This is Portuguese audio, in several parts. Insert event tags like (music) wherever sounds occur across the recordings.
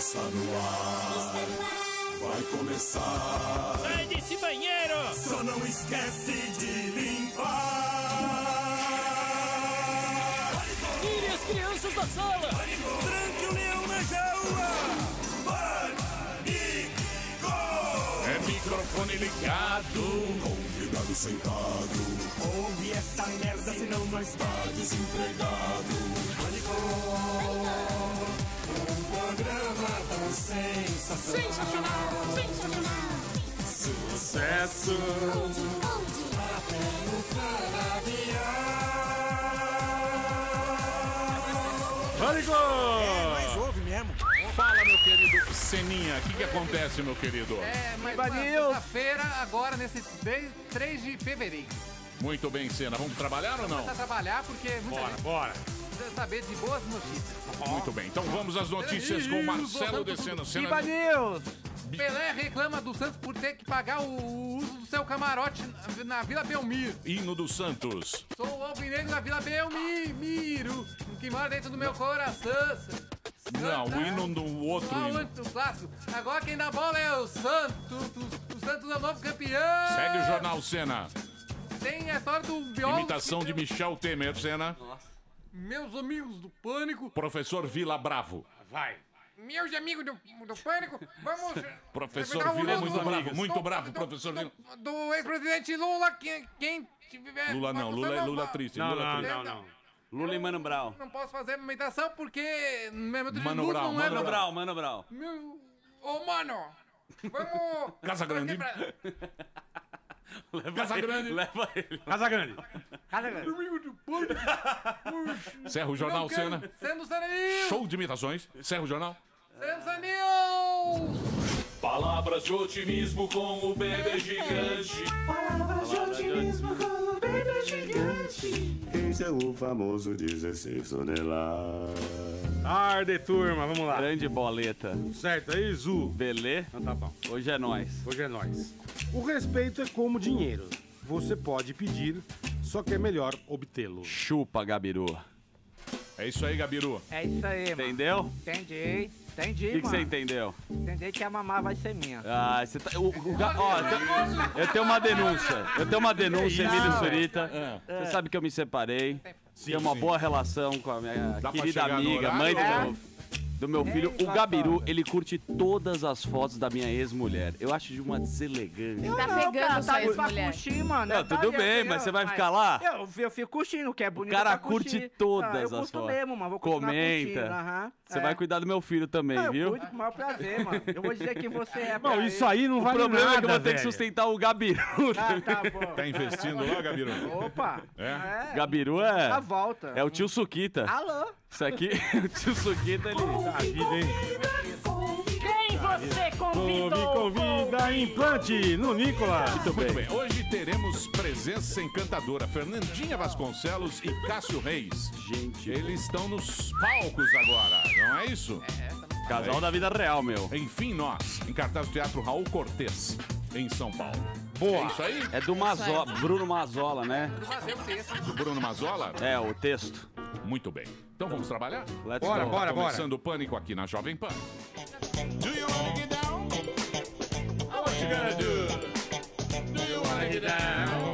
Está no ar. Vai começar. Sai desse banheiro! Só não esquece de limpar. Tire as crianças da sala! Tranque o leão na jaula. Pânico. É microfone ligado. Convidado sentado. Ouve essa merda, senão nós tá desempregado. Pânico. Um programa tão sensacional. Sensacional! Sensacional! Sucesso. Até no canavial. Pânico! Mas ouve mesmo. Fala, meu querido Seninha. O que, que acontece, meu querido? É, mas News. sexta-feira, agora, nesse 10 3 de fevereiro. Muito bem, Sena. Vamos trabalhar ou não? Pra trabalhar, porque muita Bora, gente bora. saber de boas notícias. Muito bem. Então vamos às notícias com o Marcelo descendo Viva cena. News! Pelé reclama do Santos por ter que pagar o uso do seu camarote na, Vila Belmiro. Hino do Santos. Sou o alvinegro da Vila Belmiro, que mora dentro do meu coração. Não, o hino do outro o hino. do clássico. Agora quem dá bola é o Santos. O, o Santos é o novo campeão. Segue o jornal Sena. Tem a história do biólogo. Imitação de Michel Temer, Sena. Meus amigos do Pânico. Professor Vila Bravo. Vai. Meus amigos do, do Pânico, vamos. (laughs) Professor terminar o Vila é muito do- bravo, muito do- bravo, do- professor Vila. Do, do ex-presidente Lula, quem, quem tiver. Lula não, Lula é Lula triste. Não, Lula não, triste. não, não. Lula e Mano Brown. Não posso fazer imitação porque. Mano Brown, não é Mano Mano Brown, Mano Brown. Meu. Ô, mano! Vamos. (laughs) Casa Grande. (laughs) Leva Casa ele, Grande. Leva ele. Casa Grande. Encerra o jornal Não quero- Sena. Sendo Sanil! Show de imitações. Encerra o jornal. Sendo Sanil! Palavras de otimismo com o bebê gigante. Esse é o famoso 16 toneladas. Tarde, turma, vamos lá. Grande boleta. Certo aí, Zu. Belê? Então tá bom. Hoje é nós. Hoje é nóis. O respeito é como dinheiro. Você pode pedir, só que é melhor obtê-lo. Chupa, Gabiru. É isso aí, Gabiru. É isso aí, mano. Entendeu? Entendi. Entendi, O que que mano. você entendeu? Entendi que a mamar vai ser minha. Ah, você tá. O, o ga- ó, eu tenho- eu tenho uma denúncia. Eu tenho uma denúncia, Isso. Emílio Surita. É. Você sabe que eu me separei. Sim, Tenho uma sim. boa relação com a minha pra querida chegar no amiga, horário? mãe do É. meu, do meu filho. O Gabiru, ele curte todas as fotos da minha ex-mulher. Eu acho de uma deselegância. Tá Não, pegando cara, sua tá pra ex-mulher. curtir, mano. Não, tudo bem, mas você vai ficar lá? Eu, eu fico curtindo, que é bonito O cara pra curtir. curte todas ah, eu as curto fotos. mesmo, mano. Vou continuar Comenta. curtindo, aham. Você É. vai cuidar do meu filho também, Ah, eu viu? cuido com o maior prazer, mano. Eu vou dizer que você é pra Não, isso aí não O vale problema nada, é que eu vou ter que velho. sustentar o Gabiru. Ah, tá bom. Tá investindo lá, Gabiru? Opa. É? Gabiru é. A volta. É o tio Suquita. Alô? Isso aqui, (laughs) o tio Suquita, ele. Tá vida, hein? Você Convi, convidou? convida implante no Nicolas. Muito bem. Hoje teremos presença encantadora. Fernandinha Vasconcelos e Cássio Reis. Gente, Eles estão nos palcos agora, não é isso? casal da vida real, meu. Enfim, nós, em cartaz do Teatro Raul Cortez, em São Paulo. Boa. É isso aí? É do Mazola, Bruno Mazola, né? Texto. Do Bruno Mazola? É, o texto. Muito bem. Então vamos trabalhar? Let's Bora, go. bora. Começando o Pânico aqui na Jovem Pan. Do you wanna get down? What you gonna do? Do you wanna get down?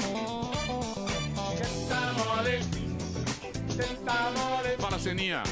Mole. Mole. Fala, Seninha.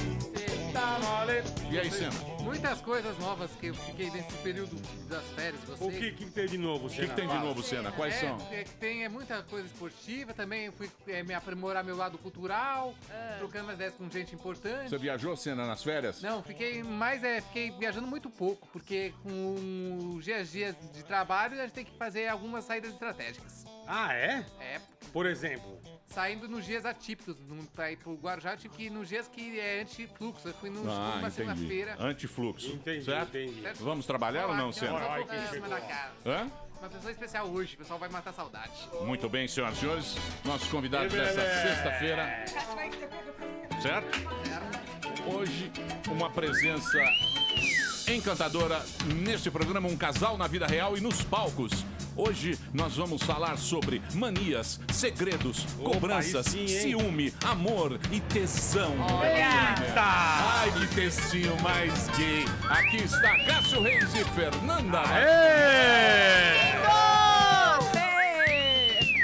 Tá mole. E aí, Sena? Muitas coisas novas que eu fiquei nesse período das férias. Você. O que, que tem de novo, O que, que tem de novo, Sena? Quais é, são? é que tem é, muita coisa esportiva também. Eu fui é, me aprimorar meu lado cultural, trocando as ideias com gente importante. Você viajou, Sena, nas férias? Não, fiquei mais é, fiquei viajando muito pouco, porque com os dias a dias de trabalho a gente tem que fazer algumas saídas estratégicas. Ah, é? É, Por exemplo. saindo nos dias atípicos, pra ir pro Guarujá, tive que ir nos dias que é anti-fluxo. Eu fui no, Ah, numa entendi. segunda-feira. Antifluxo. Entendi, certo? entendi. Certo? Vamos trabalhar ou não, da cara. Hã? Uma pessoa especial hoje, o pessoal vai matar saudade. Muito bem, senhoras e senhores. Nossos convidados dessa sexta-feira. Certo? Hoje, uma presença encantadora neste programa, um casal na vida real e nos palcos. Hoje nós vamos falar sobre manias, segredos, cobranças, aí sim, ciúme, amor e tesão. Olha! Ai, Que textinho mais gay. Aqui está Cássio Reis e Fernanda.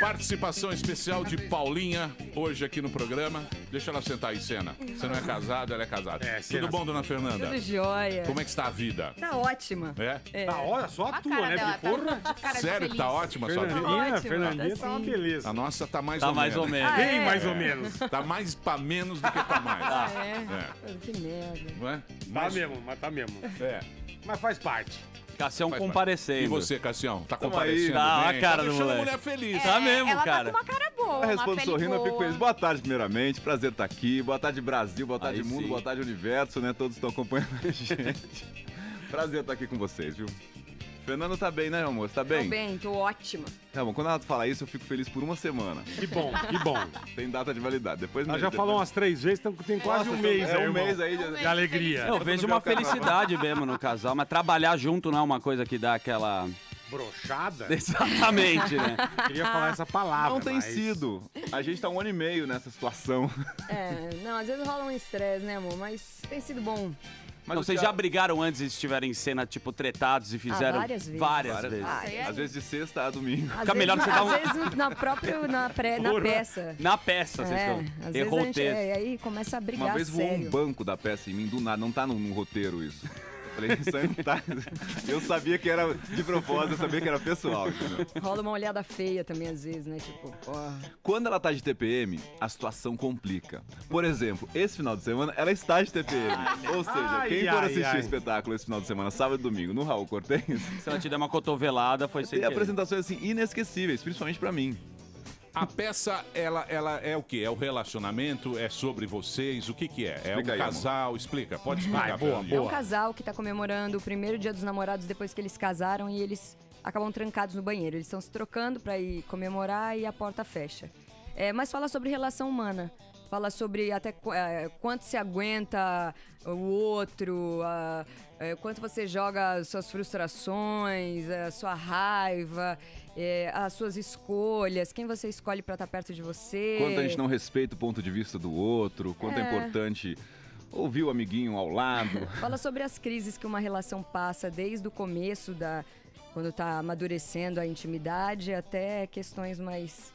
Participação especial de Paulinha, hoje aqui no programa. Deixa ela sentar aí, Cena. Você não é casado, ela é casada. É, Tudo bom, dona Fernanda? Tudo jóia. Como é que está a vida? Tá ótima. É? É. Tá, olha só a, tua, né? dela, Porque, porra, tá Sério que tá ótima a sua vida? Fernandinha, ótimo, Fernandinha tá tá uma beleza. A nossa tá mais Tá ou mais ou menos. menos. Ah, Bem é? mais ou menos. Tá mais pra menos do que pra mais. É. É. Que merda. Não é? Tá Mas- mesmo, mas tá mesmo. É. Mas faz parte. Cassião Faz parte. comparecendo. E você, Cassião? Tá Tamo comparecendo aí. Tá, a cara tá do moleque. mulher feliz. Tá mesmo, ela cara. tá com uma cara boa, Eu uma respondo sorrindo, eu fico boa. feliz. Boa tarde, primeiramente. Prazer estar aqui. Boa tarde, Brasil. Boa tarde, Aí mundo. sim. Boa tarde, universo, né? Todos estão acompanhando a (laughs) gente. Prazer estar aqui com vocês, viu? Fernando tá bem, né, amor? Tá Tô bem? bem, tô ótima. Tá bom. Quando ela fala isso, eu fico feliz por uma semana. Que bom, que bom. (laughs) Tem data de validade. Depois Ela já depois- falou umas três vezes, então tem quase Nossa, um mês é aí, um mês irmão. aí. de- de alegria. Eu vejo uma felicidade mesmo no casal, mas trabalhar junto não é uma coisa que dá aquela. Brochada? (laughs) Exatamente, né? Queria falar essa palavra. Não tem mas- sido. A gente tá um ano e meio nessa situação. É, não, às vezes rola um estresse, né, amor? Mas tem sido bom. Mas Não, vocês Thiago- já brigaram antes e estiverem em cena, tipo, tretados e fizeram. Ah, várias vezes. Várias Várias vezes. Ah, é Às vezes de sexta a domingo. Às Fica melhor vezes, você dar às um- vezes na própria na, pré, na peça. Na peça, vocês É, estão. às Errou o texto. é, e aí começa a brigar Uma vez voou sério. um banco da peça em mim, do nada, não tá no, no roteiro isso. Falei, tá. (laughs) Eu sabia que era de propósito, eu sabia que era pessoal, entendeu? Rola uma olhada feia também, às vezes, né? Tipo, ó. Quando ela tá de TPM, a situação complica. Por exemplo, esse final de semana ela está de TPM. Ou seja, Ai, quem for ai, assistir ai. o espetáculo esse final de semana, sábado e domingo, no Raul Cortez, Se ela te der uma cotovelada, foi sem tem querer. apresentações assim inesquecíveis, principalmente pra mim. A peça, ela, ela é o quê? É o relacionamento? É sobre vocês? O que que é? é um aí, amor. casal? Explica. Pode explicar. Vai, boa, Fernandinha. É um casal que tá comemorando o primeiro dia dos namorados depois que eles casaram e eles acabam trancados no banheiro. Eles estão se trocando pra ir comemorar e a porta fecha. É, mas fala sobre relação humana. Fala sobre até é, quanto se aguenta o outro, a- é, quanto você joga as suas frustrações, a sua raiva, é, as suas escolhas, quem você escolhe pra estar perto de você. Quanto a gente não respeita o ponto de vista do outro, quanto é, É. importante ouvir o amiguinho ao lado. (laughs) Fala sobre as crises que uma relação passa desde o começo da quando tá amadurecendo a intimidade até questões mais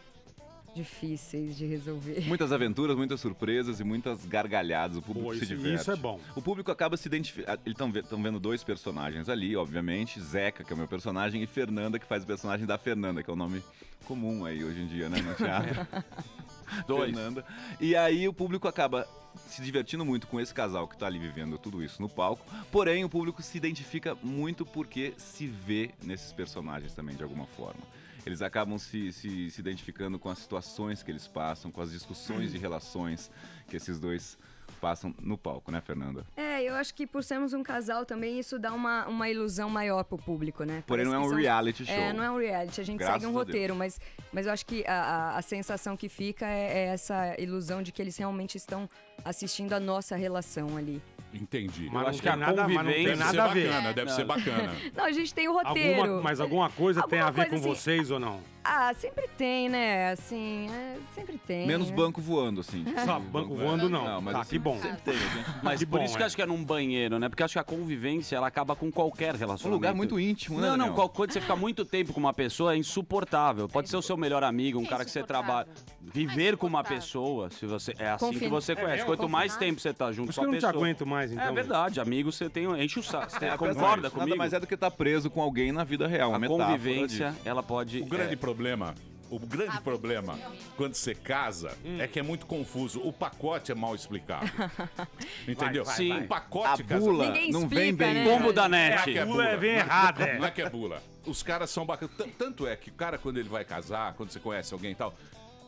difíceis de resolver. Muitas aventuras, muitas surpresas e muitas gargalhadas. O público Pô, se isso- diverte. isso é bom. O público acaba se identificando. Eles estão vendo dois personagens ali, obviamente. Zeca, que é o meu personagem, e Fernanda, que faz o personagem da Fernanda, que é o nome comum aí hoje em dia, né, no teatro. (laughs) Dois. Fernanda. E aí o público acaba se divertindo muito com esse casal que tá ali vivendo tudo isso no palco. Porém, o público se identifica muito porque se vê nesses personagens também, de alguma forma. Eles acabam se, se, se identificando com as situações que eles passam, com as discussões de relações que esses dois passam no palco, né, Fernanda? É, eu acho que por sermos um casal também isso dá uma, uma ilusão maior pro público, né? Porém, não é um são- reality show. É, não é um reality, a gente Graças segue um Deus. roteiro, mas, mas eu acho que a, a, a sensação que fica é, é essa ilusão de que eles realmente estão assistindo a nossa relação ali. Entendi. Mas Eu não acho que tem a nada, não tem convivência- Deve ser nada a ver. bacana, deve ser bacana. (laughs) Não, a gente tem o roteiro. Alguma, mas alguma coisa tem Alguma a ver com assim- vocês ou não? Ah, sempre tem, né? Assim, é, sempre tem. Menos né? banco voando, assim. Só banco voando não. Não, mas tá, assim, que bom. Sempre tem, né? (laughs) Mas Que por bom, isso que eu é. acho que é num banheiro, né? Porque eu acho que a convivência, ela acaba com qualquer Um relacionamento. lugar muito íntimo, né, Não, não, qual- quando você fica muito tempo com uma pessoa é insuportável. Pode ser o seu melhor amigo, um cara que você trabalha. Viver com uma pessoa, se você é assim que você É conhece. mesmo? Quanto mais tempo você tá junto Por isso com que a eu não te pessoa. aguento mais, então. É verdade, amigo, você tem, enche o saco. Você É, a concorda comigo? Nada mais é do que estar preso com alguém na vida real. A convivência, disso. ela pode. O grande é, problema, o grande problema quando você casa é que é muito confuso. O pacote é mal explicado. (laughs) Entendeu? Vai, vai, Sim, vai. o pacote A bula Ninguém não vem explica, bem. né? Pombo da Não é net. que é Bula é bula. bem errada, é. Não é que é bula. Os caras são bacanas. Tanto é que o cara, quando ele vai casar, quando você conhece alguém e tal,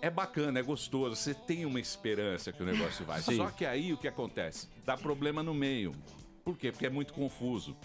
é bacana, é gostoso. Você tem uma esperança que o negócio vai. Sim. Só que aí o que acontece? Dá problema no meio. Por quê? Porque é muito confuso.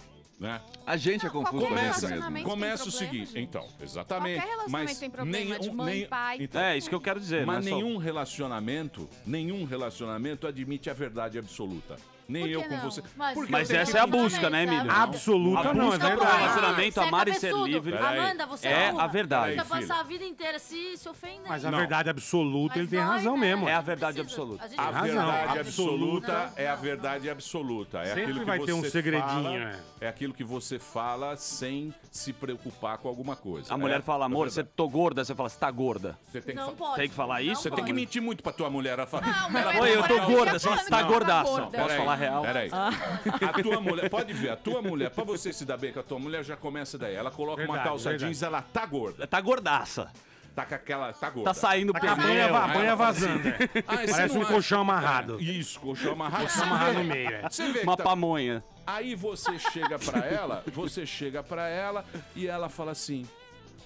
Né? A gente é confuso com a gente Começa, mesmo. começa o seguinte, então, exatamente. Qualquer relacionamento mas tem problema de mãe, nem- pai. então, É, isso que eu quero dizer, Mas não é só- nenhum relacionamento, nenhum relacionamento admite a verdade absoluta. Nem eu com não? você. Mas- Porque Mas eu essa é a busca, né, Emílio? Absoluta a não, é busca pro verdade. relacionamento, Você é amar e ser cabeçudo. livre. Amanda, você É é burra. a verdade. Você passar a vida inteira se, se ofendendo. Mas a Não. verdade absoluta, Mas ele tem razão né? mesmo. É a verdade Precisa. absoluta. A gente A razão. verdade absoluta. é a verdade absoluta. É Sempre aquilo que vai ter um você segredinho, fala, é. é aquilo que você fala sem se preocupar com alguma coisa. A mulher É, fala, é amor, você verdade. tô gorda, você fala, você tá gorda. Você tem que Não fa- pode. Tem que falar isso? Você tem que mentir muito pra tua mulher. Ela fala, Não, ela Oi, eu tô gorda, eu você tá gordaça. gorda. Posso Peraí, falar real? Peraí. A tua mulher, pode ver, a tua mulher, pra você se dar bem com a tua mulher, já começa daí. Ela coloca uma Verdade, calça verdade. jeans, ela tá gorda. Tá gordaça. Tá com aquela. Tá gorda. Tá saindo Tá com a pelo banha, assim, vazando. é. Ah, Parece um acha- colchão amarrado. Isso, colchão amarrado. Colchão amarrado no meio, é. Você vê Uma tá- pamonha. Aí você chega pra ela, você chega pra ela e ela fala assim: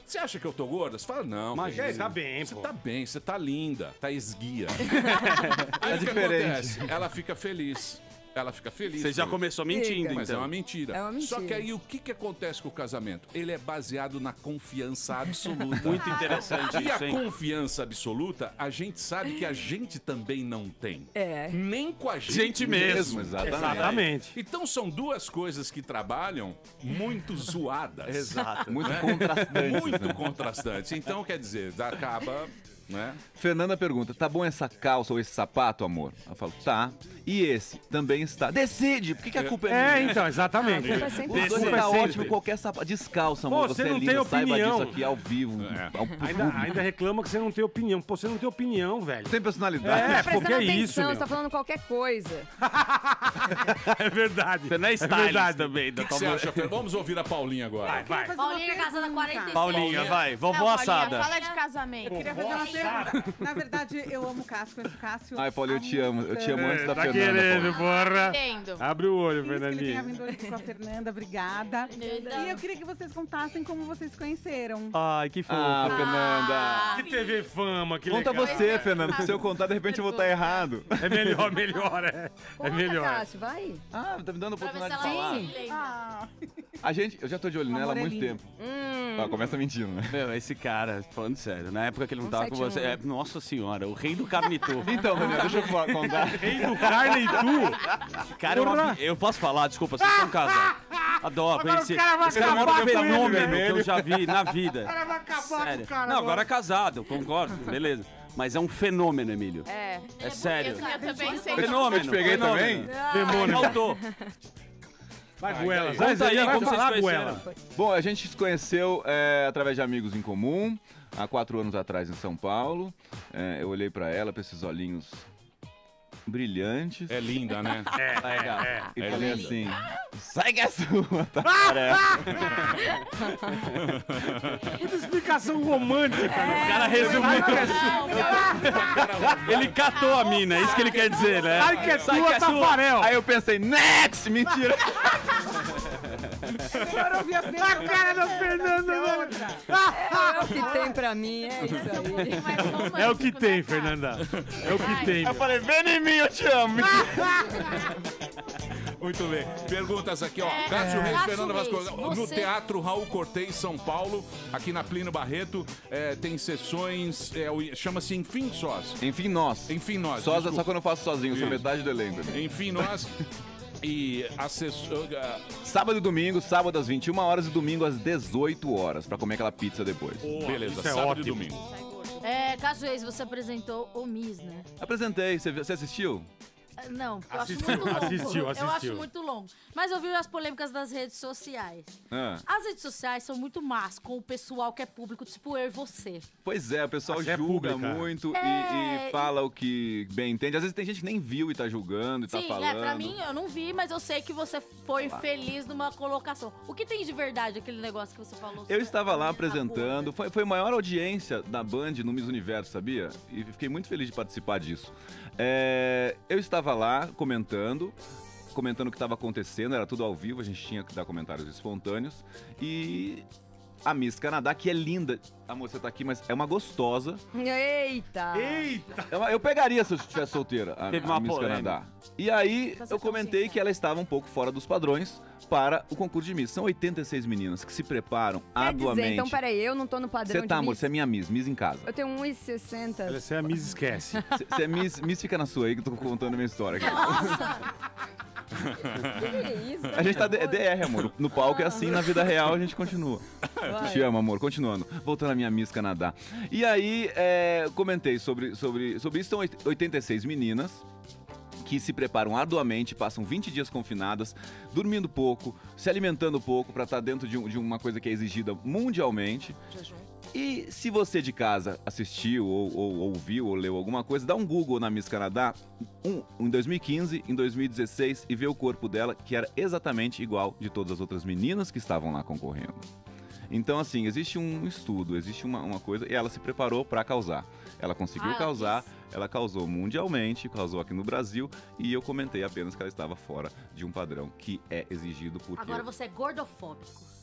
Você acha que eu tô gorda? Você fala, não. Imagina, querido, tá bem, Você tá bem, você tá linda, tá esguia. (laughs) Aí É o que diferente. acontece? Ela fica feliz. Ela fica feliz. Você já com começou mentindo, Mas é então. uma mentira. É uma mentira. Só que aí o que, que acontece com o casamento? Ele é baseado na confiança absoluta. (laughs) Muito interessante E a hein? confiança absoluta, a gente sabe que a gente também não tem. É. Nem com a gente, Gente mesmo. Exatamente. Exatamente. Então são duas coisas que trabalham muito zoadas. Exato. (laughs) Muito contrastante. Muito contrastantes. Então, quer dizer, acaba, né? Fernanda pergunta: tá bom essa calça ou esse sapato, amor? Eu falo, tá. E esse também está. Decide! Por que, que a culpa é, É, minha? então, exatamente. é (laughs) Você Culpa é tá ótimo em qualquer sapato. Descalça, amor. Pô, você você é não linda. tem Saiba opinião. disso aqui ao vivo. ao Ainda, ainda reclama que você não tem opinião. Pô, você não tem opinião, velho. Tem personalidade. É, Prestando porque é atenção, isso, meu. você tá falando qualquer coisa. (laughs) É verdade. Você não é stylist verdade. também. Da você acha? Vamos ouvir a Paulinha agora. Vai. Paulinha é casada há 45 Paulinha, vai. Vovó Paulinha, assada. Fala de casamento. Eu queria fazer uma Na verdade, eu amo o Cássio, conheço o Cássio. Ai, Paulinho, eu te amo. Eu te amo antes da tá Fernanda. querendo, porra. Entendo. Abre o olho, hoje com a Fernanda, obrigada. E eu queria que vocês contassem como vocês se conheceram. Ai, que fofo. Ah, Fernanda. Que TV fama, que Conta legal. você, Fernanda, porque se eu contar, de repente eu vou estar errado. É melhor, melhor, é. É Conta, melhor. Cássio, vai. Ah, tá me dando a se oportunidade de falar. Ah, A gente, eu já tô de olho O nela há é muito tempo. Hum. Ah, começa mentindo, né? Meu, esse cara, falando sério, na época que ele não Um tava com você. É, nossa senhora, o rei do carnitor. (laughs) Então, Daniel, deixa eu contar. (laughs) Rei do carne e tu. Cara, é uma bi- eu posso falar, desculpa, vocês estão casados. Adoro, Agora conheci. o cara vai Esse é o com fenômeno que eu já vi na vida. O cara vai acabar com Sério. o cara. Não, agora é casado, eu concordo, beleza. Mas é um fenômeno, Emílio. É. É sério. Eu, eu também sei. Fenômeno. Eu te peguei fenômeno. também? Demônio. Faltou. (laughs) Vai, Goela. aí, Vai, Conta aí, vai falar. Goela. Bom, a gente se conheceu é, através de amigos em comum, há quatro anos atrás em São Paulo. É, eu olhei pra ela, pra esses olhinhos brilhantes. É linda, né? (laughs) É, é, é. E É falei linda. assim, sai que é sua, tá? Muita explicação romântica. né? O cara resumiu. (laughs) Ele catou a mina, é isso que ele quer dizer, né? Sai que é Sai que é sua. Tafarel. Aí eu pensei, next! Mentira! (laughs) agora eu vi a A cara da Fernanda, velho. outra. É o que tem pra mim, é isso aí. É o que tem, Fernanda. É o que tem. Eu falei, vem em mim, eu te amo! (laughs) Muito bem. Perguntas aqui, ó. Cássio Reis, Cássio Fernanda Reis, Vasco. No você- Teatro Raul Cortez, São Paulo, aqui na Plínio Barreto, é, tem sessões, é, chama-se Enfim Sós. Enfim, nós. Enfim Nós. Só, desculpa. só quando eu faço sozinho, eu sou Isso. metade do elenco. Enfim Nós. (laughs) E a sessão... Sábado e domingo, sábado às 21 horas e domingo às 18 horas, pra comer aquela pizza depois. Beleza, isso é sábado ótimo. e domingo. É, Reis, você apresentou o Miss, né? Apresentei, você assistiu? É, Não, eu Assistiu, acho muito longo. assistiu, Eu assistiu. acho muito longo. Mas eu vi as polêmicas das redes sociais. Ah. As redes sociais são muito más com o pessoal que é público, tipo eu e você. Pois é, o pessoal é julga pública. muito e- É, e, fala o que bem entende. Às vezes tem gente que nem viu e tá julgando e tá Sim, falando. é, pra mim eu não vi, mas eu sei que você foi feliz numa colocação. O que tem de verdade aquele negócio que você falou? Eu estava lá apresentando, foi, foi a maior audiência da Band no Miss Universo, sabia? E fiquei muito feliz de participar disso. É, eu estava lá comentando, comentando o que estava acontecendo, era tudo ao vivo, a gente tinha que dar comentários espontâneos. E a Miss Canadá, que é linda. Amor, você tá aqui, mas é uma gostosa. Eita! Eita! Eu, eu pegaria se eu estivesse solteira, a, Teve a Miss polêmica. Canadá. E aí, Vocês eu comentei que ela estava um pouco fora dos padrões para o concurso de Miss. São 86 meninas que se preparam Quer arduamente. dizer, então peraí, eu não tô no padrão Você de tá, amor, você é minha Miss, Miss em casa. Eu tenho 1,60. Você é a Miss Esquece. (laughs) Você é Miss, Miss fica na sua aí que eu tô contando a minha história aqui. Que isso? A gente tá DR, amor. No palco é assim, na vida real a gente continua. Vai. Te amo, amor. Continuando. Voltando à minha Miss Canadá. E aí, é, comentei sobre, sobre, sobre isso. São oit- 86 meninas que se preparam arduamente, passam 20 dias confinadas, dormindo pouco, se alimentando pouco para estar dentro de, um- de uma coisa que é exigida mundialmente. E se você de casa assistiu, ou, ou ouviu, ou leu alguma coisa, dá um Google na Miss Canadá um, em 2015, em 2016 e vê o corpo dela, que era exatamente igual de todas as outras meninas que estavam lá concorrendo. Então, assim, existe um estudo, existe uma, uma coisa, e ela se preparou para causar. Ela conseguiu Ah, causar, ela causou mundialmente, causou aqui no Brasil, e eu comentei apenas que ela estava fora de um padrão que é exigido porque. Agora você é gordofóbico.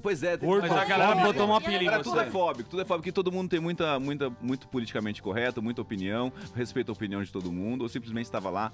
Pois é, tem Mas a galera botou uma pilha em Cara, tudo é fóbico, tudo é fóbico, porque todo mundo tem muita, muita, muito politicamente correto, muita opinião, respeita a opinião de todo mundo. Eu simplesmente estava lá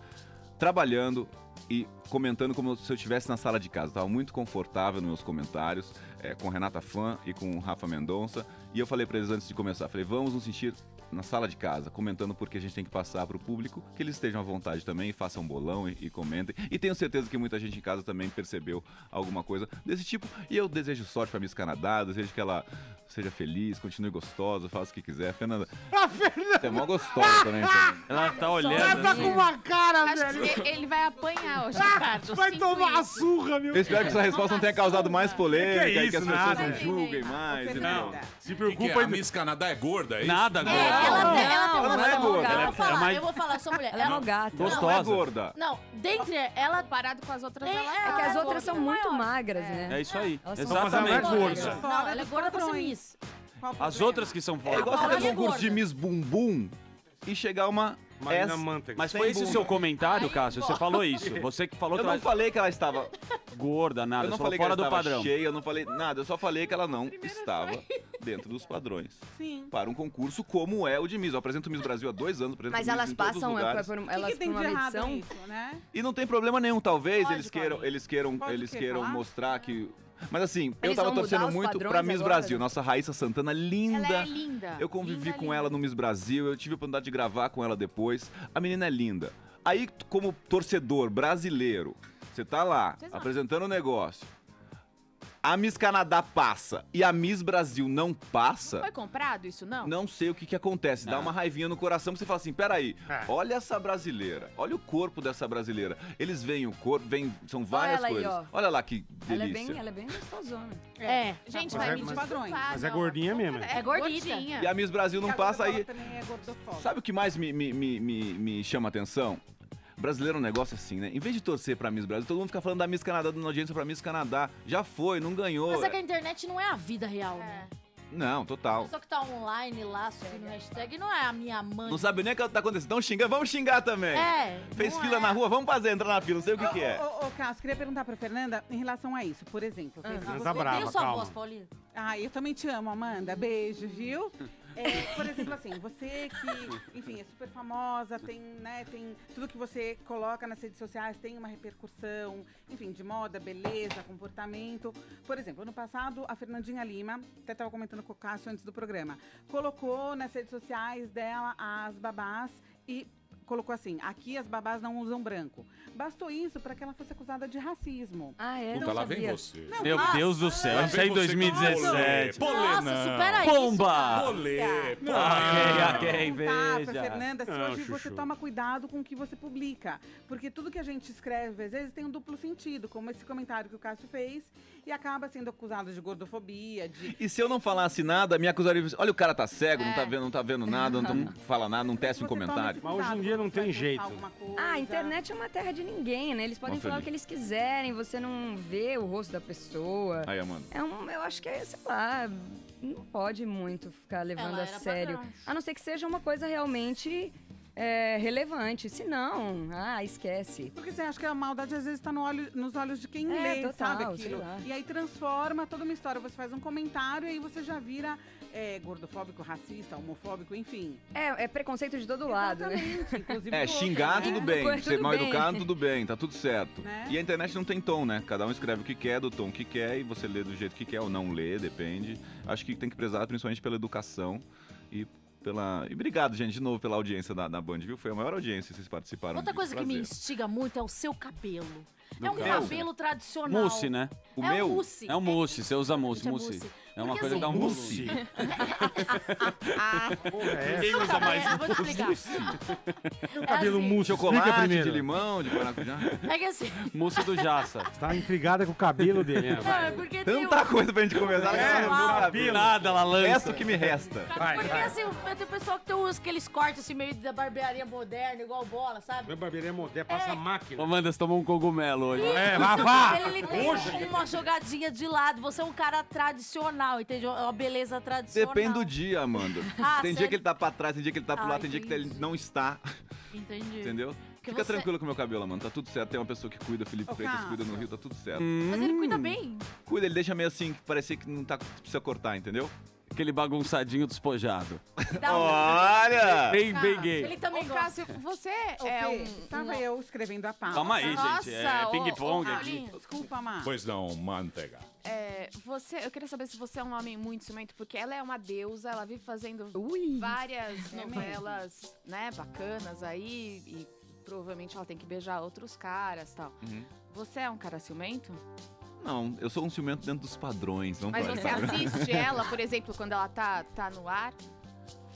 trabalhando e comentando como se eu estivesse na sala de casa. Estava muito confortável nos meus comentários, é, com Renata Fã e com o Rafa Mendonça. E eu falei para eles antes de começar, falei, vamos nos sentir na sala de casa, comentando porque a gente tem que passar para o público, que eles estejam à vontade também, façam um bolão e, e comentem. E tenho certeza que muita gente em casa também percebeu alguma coisa desse tipo. E eu desejo sorte para Miss Canadá, desejo que ela seja feliz, continue gostosa, faça o que quiser. Fernanda, A Fernanda você é mó gostosa também. Fernanda. Ela tá ela olhando. tá com uma cara, Acho velho. que ele vai apanhar hoje, Ricardo. eu Vai tomar a isso. surra, meu. Eu espero que essa resposta não tenha causado mais polêmica Que que é e que as isso, pessoas nada. não julguem mais. e tal. Se O que, que é? preocupa A aí. Miss Canadá é gorda, é isso? Nada, É, ela, tem- ela tem ela uma não é gorda, gata. ela Eu é- vou falar, é eu vou falar, sou mulher. Ela é Ela- mó gata. Não é Gostosa. gorda. Não, dentre ela, Comparado com as outras, É, ela É que as ela é outras são gorda, muito magras, né? É isso aí. Mas ela é Exatamente. gorda. Não, ela é gorda pra ser. Miss. As outras que são É fora. igual Ela fazer é um concurso gorda. de Miss Bumbum e chegar uma Marina. Manteiga. Mas foi esse o seu comentário, Cássio? Você falou isso. Você que falou Eu que não ela falei que ela estava. (laughs) gorda, nada. Eu não falei que fora ela do estava padrão. cheia, eu não falei nada. Eu só falei que ela não estava (laughs) dentro dos padrões. Sim. Para um concurso como é o de Miss. Eu apresento o Miss Brasil há dois anos. Mas Miss elas passam é, lugares. por, que, elas que tem por uma medição. nisso, né? E não tem problema nenhum, talvez Pode, eles queiram, eles queiram, eles queiram mostrar que. Mas assim, eu Eles tava vão mudar torcendo muito pra Miss agora, Brasil. Nossa Raíssa Santana, linda. Ela é linda. Eu convivi Linda, com linda. ela no Miss Brasil, eu tive a oportunidade de gravar com ela depois. A menina é linda. Aí, como torcedor brasileiro, você tá lá Exato. apresentando o negócio. A Miss Canadá passa e a Miss Brasil não passa. Foi comprado isso, não? Não sei o que que acontece, dá Não. uma raivinha no coração, você fala assim, peraí, É. olha essa brasileira, olha o corpo dessa brasileira. Eles veem o corpo, vem, são várias aí, coisas. ó. olha lá que Ela é delícia. bem, ela é bem gostosona. É. Gente, Mas vai é- me mas- desculpar. mas é não, gordinha mesmo, É, É gordita. E a Miss Brasil não E a passa aí. é. Sabe o que mais me, me, me, me, me chama a atenção? Brasileiro é um negócio assim, né? Em vez de torcer pra Miss Brasil, todo mundo fica falando da Miss Canadá, dando audiência pra Miss Canadá. Já foi, não ganhou. Mas é que a internet não é a vida real, né? Não, total. Só que tá online lá, subindo hashtag, não é a minha mãe. Não sabe nem o que tá acontecendo. Então xinga, vamos xingar também. É. Fez fila é. na rua, vamos fazer, entrar na fila, não sei o que, Ô, que é. Ô, ô, ô, Cássio, queria perguntar pra Fernanda em relação a isso. Por exemplo, Ah. você- tá brava, Odeio sua calma. voz, Paulina. Ah, eu também te amo, Amanda. Beijo, viu? (laughs) É, por exemplo, assim, você que, enfim, é super famosa, tem, né, tem tudo que você coloca nas redes sociais tem uma repercussão, enfim, de moda, beleza, comportamento. Por exemplo, ano passado, a Fernandinha Lima, até estava comentando com o Cássio antes do programa, colocou nas redes sociais dela as babás e colocou assim: aqui as babás não usam branco. Bastou isso para que ela fosse acusada de racismo. Ah, é? Puta, Não lá vem você. Meu Nossa. Deus do céu, Lá isso aí em você com 2017. Polê, Nossa, não. supera isso. Bomba! Polê, Ok, polê. ok, Tá, pra veja. Fernanda, se Não, hoje você Chuchu. toma cuidado com o que você publica. Porque tudo que a gente escreve, às vezes, tem um duplo sentido, como esse comentário que o Cássio fez, e acaba sendo acusado de gordofobia, de. E se eu não falasse nada, me acusaria de olha, o cara tá cego, não É. tá vendo, não tá vendo nada, não fala nada, não tece um comentário. Mas hoje em dia não tem jeito. Ah, a internet é uma terra de ninguém, né? Eles podem falar o que eles quiserem, você não vê o rosto da pessoa. Aí, Amanda. É um, eu acho que é, sei lá, não pode muito ficar levando Ela a sério. A não ser que seja uma coisa realmente é, relevante. Se não, ah, esquece. Porque você acha que a maldade às vezes tá no olho- nos olhos de quem É, lê, total, sabe aquilo? E aí transforma toda uma história. Você faz um comentário e aí você já vira é, gordofóbico, racista, homofóbico, enfim. É, é preconceito de todo lado, né? Exatamente, inclusive É, outro, xingar né? tudo bem, ser mal educado tudo bem, tá tudo certo. Né? E a internet não tem tom, né? Cada um escreve o que quer, do tom que quer, e você lê do jeito que quer ou não lê, depende. Acho que tem que prezar principalmente pela educação e pela... E obrigado, gente, de novo pela audiência da, da Band, viu? Foi a maior audiência que vocês participaram. Outra coisa que me instiga muito é o seu cabelo. Do é um cabelo? cabelo tradicional. Mousse, né? O É um meu? mousse. É um mousse, você usa mousse, é mousse. mousse. É uma Porque coisa que dá um assim- volume. Ninguém usa mais É, vou te explicar. O cabelo assim. mousse, Chocolate, de limão, de maracujá. É que assim. Mousse do Jaça. Você tá intrigada com o cabelo dele, né? É porque Tanta coisa pra gente conversar. É, meu mal. cabelo. Nada, ela lança. Resta o que me resta. Porque assim, tem pessoal que tem uns, aqueles cortes assim, meio da barbearia moderna, igual bola, sabe? Meu barbearia é moderno, passa máquina. Ô, Amanda, você tomou um cogumelo hoje. É, vá, vá. Ele, ele tem uma jogadinha de lado. Você é um cara tradicional, entendeu? É uma beleza tradicional. Depende do dia, Amanda. Ah, tem dia que ele tá pra trás, tem dia que ele tá pro Ah, lado, tem dia que ele não está. Entendi. Entendeu? Porque Fica você- tranquilo com o meu cabelo, Amanda. Tá tudo certo. Tem uma pessoa que cuida, Felipe Ô, Freitas cuida no Rio, tá tudo certo. Mas ele cuida bem. Cuida, ele deixa meio assim, que parecia que não tá, precisa cortar, entendeu? Aquele bagunçadinho despojado. Olha! Bem, bem gay. Ele também Ô, gosta. Cássio, você é Fê, um... Tava um- eu escrevendo a pauta. Calma aí, Nossa, gente. É ô, ping-pong ô, aqui. Paulinho. Desculpa, Má. Pois não, manteiga. É, você, eu queria saber se você é um homem muito ciumento, porque ela é uma deusa, ela vive fazendo várias É novelas, né, bacanas aí, e provavelmente ela tem que beijar outros caras e tal. Uhum. Você é um cara ciumento? Não, eu sou um ciumento dentro dos padrões. Não Mas pode você assiste ela, por exemplo, quando ela tá, tá no ar?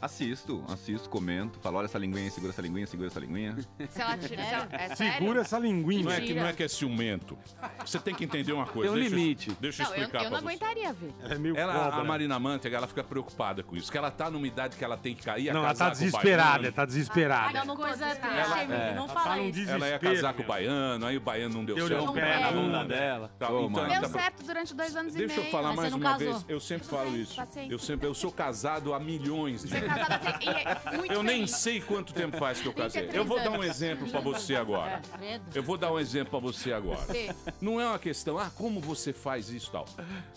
Assisto, assisto, comento, falo, olha essa linguinha, segura essa linguinha, segura essa linguinha. (laughs) Se ela tira, se ela- é sério? Segura essa linguinha. Não é, que, não é que é ciumento. Você tem que entender uma coisa. Tem um deixa eu- limite. Deixa eu Não, eu, explicar eu não pra você. aguentaria ver. Ela é meio Ela, cobra. a Marina Manteiga, ela fica preocupada com isso. Que ela tá numa idade que ela tem que cair. Não, ela tá desesperada, tá desesperada. Ah, não, coisa Ela- é. não Ela fala tá num isso. Ela ia casar com o baiano, aí o baiano não deu Eu certo. não ela. na bunda dela. Tá, Ô, então Deu tá- certo durante dois anos e Deixa meio. eu falar mais não uma vez. Eu sempre falo isso. Eu sempre, eu sou casado há milhões de. (laughs) casada tem- é muito Eu nem feliz. sei quanto tempo faz que eu casei. 33 Eu vou dar um exemplo pra você agora. É. Eu vou dar um exemplo pra você agora. Não é uma questão, ah, como você faz isso e tal.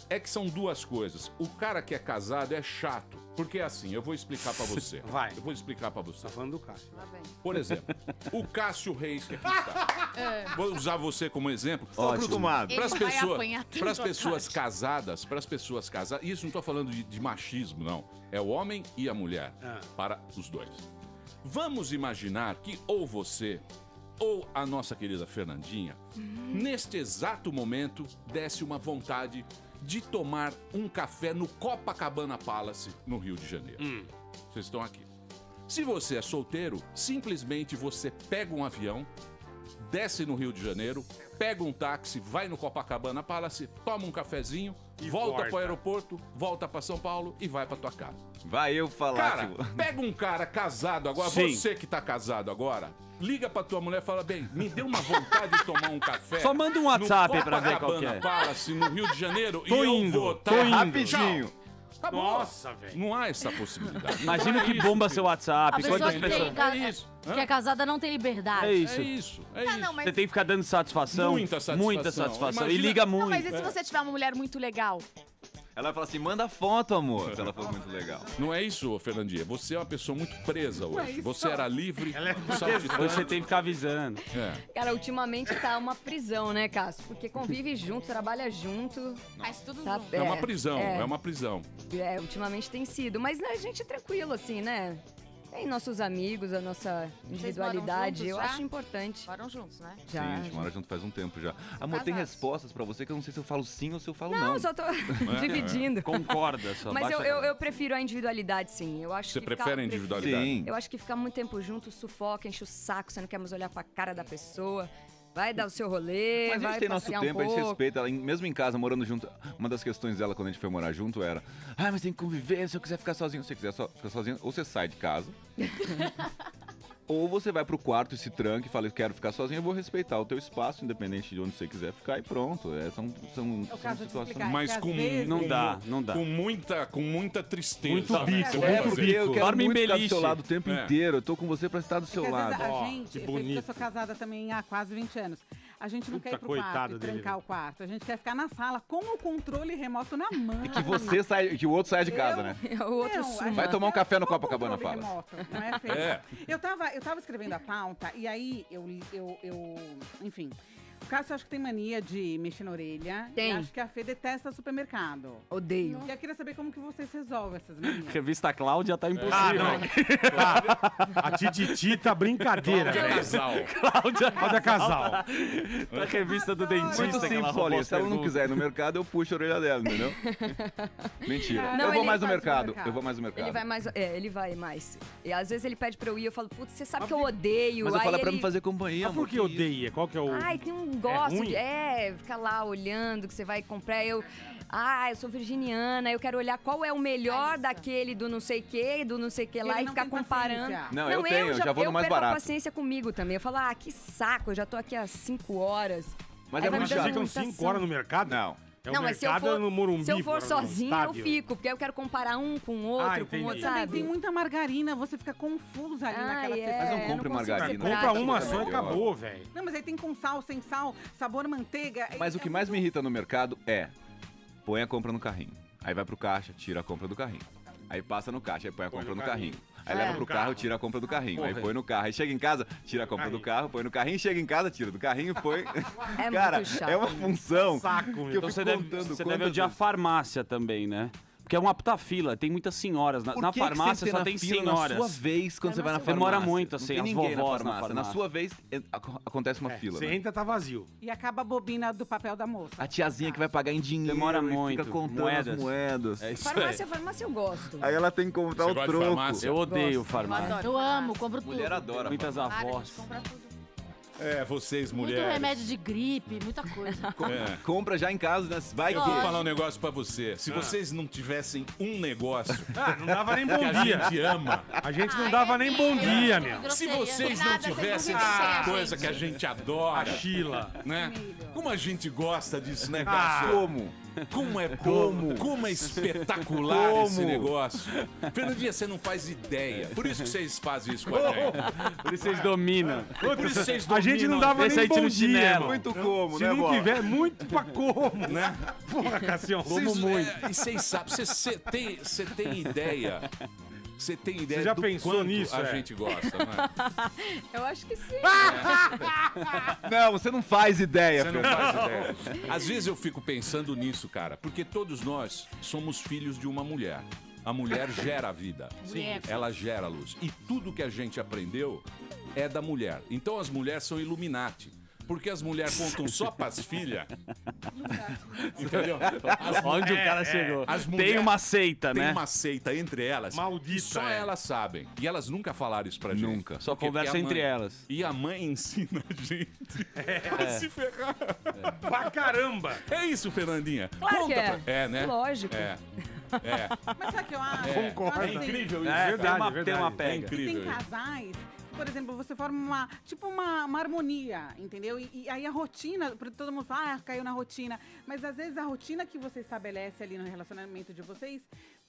É que são duas coisas. O cara que é casado é chato. Porque é assim, eu vou explicar pra você. (laughs) Vai. Eu vou explicar pra você. Tá falando do Cássio. Lá vem. Por exemplo, o Cássio Reis que aqui está. (laughs) É. Vou usar você como exemplo. Ótimo. acostumado. Para as vai pessoas, pessoas casadas, para as pessoas casadas, isso não estou falando de, de machismo, não. É o homem e a mulher. Ah. Para os dois. Vamos imaginar que ou você ou a nossa querida Fernandinha, neste exato momento, desse uma vontade de tomar um café no Copacabana Palace, no Rio de Janeiro. Vocês estão aqui. Se você é solteiro, simplesmente você pega um avião, desce no Rio de Janeiro, pega um táxi, vai no Copacabana Palace, toma um cafezinho, E volta volta. pro aeroporto, volta pra São Paulo e vai pra tua casa. Vai eu falar. Cara, tipo, pega um cara casado agora, Sim. você que tá casado agora, liga pra tua mulher e fala, bem, me deu uma vontade de tomar um café. Só manda um WhatsApp pra ver qual que é. Palace, no Rio de Janeiro, Tô e eu indo, vou, tô indo. rapidinho. Acabou. Nossa, velho. Não há essa possibilidade. (laughs) Imagina Não é que isso, bomba filho. seu WhatsApp. A pessoa que, tem ca- É isso. que é casada não tem liberdade. É isso. É isso, é Ah, isso. não, mas... Você tem que ficar dando satisfação. Muita satisfação. Muita satisfação. E Imagina- liga Não, muito. mas e se você tiver uma mulher muito legal? Ela vai falar assim, manda foto, amor. Se ela for muito legal. Não é isso, Fernandinha. Você é uma pessoa muito presa hoje. Você era livre, Ela é tanto. Você tem que ficar avisando. É. Cara, ultimamente tá uma prisão, né, Cássio? Porque convive junto, trabalha junto. Faz tudo Tá, junto. É uma prisão, é. é uma prisão. É, ultimamente tem sido. Mas né, a gente é tranquilo, assim, né? Tem nossos amigos, a nossa individualidade. Eu já? acho importante. Moram juntos, né? Já. Sim, a gente mora junto faz um tempo já. Amor, tem Casados. respostas pra você que eu não sei se eu falo sim ou se eu falo Não, não. só tô (laughs) dividindo. Concorda só. Mas eu, eu, eu prefiro a individualidade, sim. Eu acho Você que prefere a ficar- individualidade? Sim. Eu acho que ficar muito tempo junto sufoca, enche o saco, você não quer mais olhar pra cara da pessoa. Vai dar o seu rolê, Mas a gente tem nosso tempo, um a gente respeita. Ela, mesmo em casa, morando junto, uma das questões dela quando a gente foi morar junto era: Ah, mas tem que conviver, se eu quiser ficar sozinho. Se você quiser só, ficar sozinho, ou você sai de casa, (laughs) Ou você vai pro quarto e se tranca e fala, eu quero ficar sozinho, eu vou respeitar o teu espaço, independente de onde você quiser ficar e pronto. É, são, são, É são situações. Mas com, vezes- Não dá, não dá. Com muita, com muita tristeza. Muito né, bico, é É porque eu quero Dorme em muito ficar do seu lado o tempo É. inteiro. Eu tô com você pra estar do seu às vezes lado. a gente, que porque eu bonito. sou casada também há quase 20 anos. A gente não Puta, quer ir pro quarto e dele, trancar o quarto. A gente quer ficar na sala com o controle remoto na mão. Que você sai, que o outro saia de casa, Eu- né? O outro Não, suma. Vai tomar um café no Copacabana controle Palace. remoto, Não é, feio? É. Eu, tava, eu tava escrevendo a pauta e aí eu, eu, eu enfim. O Cássio acho que tem mania de mexer na orelha. Tem. E acho que a Fê detesta supermercado. Odeio. E eu queria saber como que vocês resolvem essas manias. Revista Cláudia tá impossível. Ah, não. A Tititi tá brincadeira. Cláudia velho. Casal. Cláudia Cláudia Casal. Da revista do dentista. Muito ela simples, as Se ela não quiser ir no mercado, eu puxo a orelha dela, entendeu? (laughs) Mentira. Não, eu vou mais no mercado. supermercado. Eu vou mais no mercado. Ele vai mais. É, ele vai mais. E às vezes ele pede pra eu ir, eu falo, putz, você sabe que eu odeio. Mas eu falo pra ele- me fazer companhia, Mas por amor, que odeia? Qual que é o... Ai, tem um gosto ruim? de. É, ficar lá olhando que você vai comprar. Eu. Ah, eu sou virginiana, eu quero olhar qual é o melhor daquele do não sei que, do não sei que lá Ele e não ficar comparando. paciência. Não, eu tenho, eu já vou no eu mais perco a barato. paciência comigo também. Eu falo, ah, que saco, eu já tô aqui há cinco horas. Mas Aí é muito chato. Ficam horas no mercado? Não. É não, mas se eu for, no Morumbi. se eu for no sozinha, eu estádio. fico, porque eu quero comparar um com o outro, Ah, com o outro, Também sabe? tem muita margarina, você fica confusa ali Ai, naquela é. Mas não eu compre não margarina. ser Compra uma só e acabou, velho. Não, mas aí tem com sal, sem sal, sabor manteiga. Mas o que mais me irrita no mercado é põe a compra no carrinho. Aí vai pro caixa, tira a compra do carrinho. Aí passa no caixa, aí põe a compra no carrinho. Aí É. leva pro carro, tira a compra do carrinho. Aí Porra. põe no carro. Aí chega em casa, tira a compra do Aí. carro, põe no carrinho, chega em casa, tira do carrinho, põe. (laughs) (laughs) É Cara, muito chato. é uma função Saco, que eu. Então fico você deve, contando você quantas deve odiar vezes- farmácia também, né? Porque é uma puta fila, tem muitas senhoras. Na, na farmácia só na tem fila senhoras. Na sua vez, quando você vai na farmácia. Demora muito, Não assim, tem as ninguém na vovós na farmácia. Na farmácia. sua vez, é, ac- acontece uma É, fila. Você né? entra, tá vazio. E acaba a bobina do papel da moça. A tiazinha que vai pagar em dinheiro. Demora e muito, Fica contando moedas. as moedas. É isso Farmácia, farmácia eu gosto. Aí ela tem que comprar Você o troco. farmácia? Eu odeio Gosto. farmácia. Eu amo, compro tudo. Mulher adora. Muitas avós. compra tudo. É, vocês, Muito mulheres. remédio de gripe, muita coisa. (laughs) É. Compra já em casa, né? Vai Eu que... vou falar um negócio pra você. Se vocês não tivessem um negócio (laughs) Ah, não dava nem que bom a dia. gente ama, A gente não dava nem bom dia, meu. se vocês não Nada, vocês tivessem essa a coisa gente. que a gente A adora, Sheila. né? Como a gente gosta disso, né, Ah? Como? Como é (laughs) como? Como é espetacular Como? esse negócio. Fernandinha, você não faz ideia. Por isso que vocês fazem isso com a gente. Por isso vocês dominam. Por isso vocês A gente não dominam dava Esse nem bom dia. Muito como, Se né, não Bola? tiver, muito pra como. né? Porra, Cassião. Vocês, é, e vocês sabem, você, você tem, você tem ideia. Você tem ideia Você já do pensou quanto nisso, a é? gente gosta, não é? (laughs) Eu acho que sim. (laughs) Não, você não faz ideia, Você não faz ideia. Às vezes eu fico pensando nisso, cara, porque todos nós somos filhos de uma mulher. A mulher (laughs) gera a vida. Sim. Ela gera a luz. E tudo que a gente aprendeu é da mulher. Então as mulheres são Illuminati. Porque as mulheres contam só pras filhas. Entendeu? As Onde o mulher- cara chegou? As Tem mulher- uma seita, Tem né? uma seita entre elas. Maldita, Só é. elas sabem. E elas nunca falaram isso pra gente. Nunca. Só Porque- conversa porque entre mãe- elas. E a mãe ensina a gente (laughs) a se ferrar. Pra caramba. É isso, Fernandinha. Claro Conta que é. pra- É, né? Lógico. É. É. Mas sabe o que eu acho? É. Acho É incrível isso. É, verdade, tem uma, verdade. tem uma É pega. Tem casais, por exemplo, você forma uma, tipo uma, uma harmonia, entendeu? E, e aí a rotina, todo mundo fala, ah, caiu na rotina. Mas às vezes a rotina que você estabelece ali no relacionamento de vocês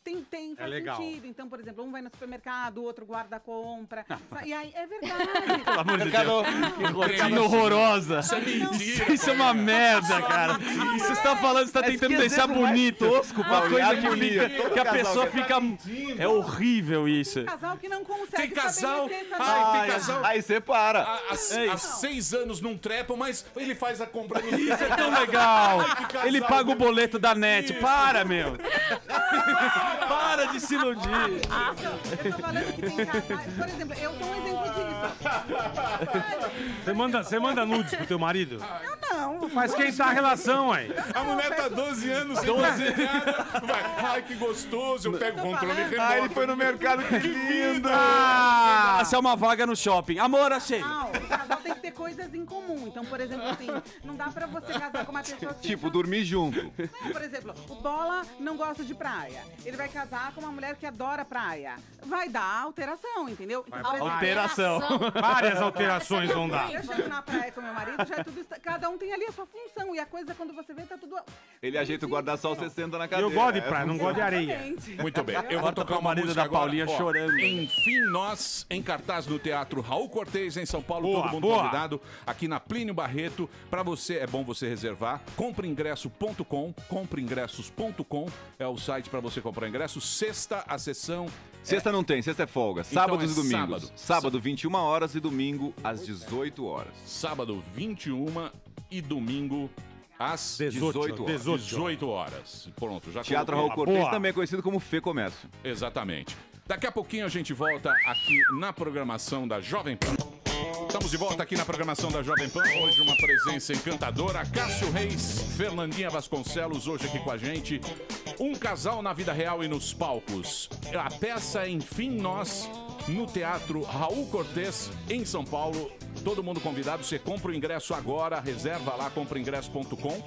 tem, tem faz legal. sentido. Então, por exemplo, um vai no supermercado, o outro guarda a compra. E aí é (laughs) verdade. Pelo amor de Deus. (laughs) Que rotina horrorosa. Isso é mentira. Isso é uma merda, cara. Isso você tá falando, você tá Mas tentando deixar bonito. tosco, Uma é coisa que, fica, que a pessoa fica. É horrível isso. casal que não consegue Tem casal. Ai, tem casal. Aí separa. Há, há- seis anos não trepam, mas ele faz a compra no Isso é tão legal. Ele paga o bom. boleto da net. Para, meu. (laughs) Para de se iludir. Eu tô falando que tem casais. Por exemplo, eu sou um exemplo disso. Você manda, você manda nudes pro teu marido? Eu não. Mas quem tá a relação, aí? A mulher tá 12 anos sem fazer nada. Vai, ai, que gostoso. Eu pego o controle remoto. Ah, ele foi no mercado, que lindo. Ah, essa é uma vaga no shopping. Amor, achei. Não, coisas em comum. Então, por exemplo, assim, não dá pra você casar com uma pessoa que. Tipo, dormir junto. Não, por exemplo, o Bola não gosta de praia. Ele vai casar com uma mulher que adora praia. Vai dar alteração, entendeu? Então, por exemplo, Alteração. Várias alterações vão dar. Eu chego na praia com meu marido, já é tudo. Cada um tem ali a sua função. E a coisa, quando você vê, tá tudo. Ele ajeita o guarda-sol, você senta na cadeira. Eu gosto de É praia, não gosto de areia. Muito bem, eu vou tocar uma marido música da agora. Paulinha Ó, chorando. Enfim, nós, em cartaz no Teatro Raul Cortez, em São Paulo, Boa, todo mundo boa. convidado, aqui na Plínio Barreto. Pra você, é bom você reservar. Compreingresso.com, compreingressos.com é o site pra você comprar ingresso. Sexta, a sessão Sexta não tem, sexta é folga. Então Sábados é e domingos. sábado. Sábado, 21 horas e domingo às 18 horas. Sábado 21 e domingo às 18 horas. 18 horas. Pronto, já Teatro. Raul Cortez também é conhecido como Fê Comércio. Exatamente. Daqui a pouquinho a gente volta aqui na programação da Jovem Pan. Estamos de volta aqui na programação da Jovem Pan. Hoje uma presença encantadora. Cássio Reis, Fernandinha Vasconcelos, hoje aqui com a gente. Um casal na vida real e nos palcos. A peça Enfim Nós, no Teatro Raul Cortez, em São Paulo. Todo mundo convidado. Você compra o ingresso agora, reserva lá, compraingresso.com.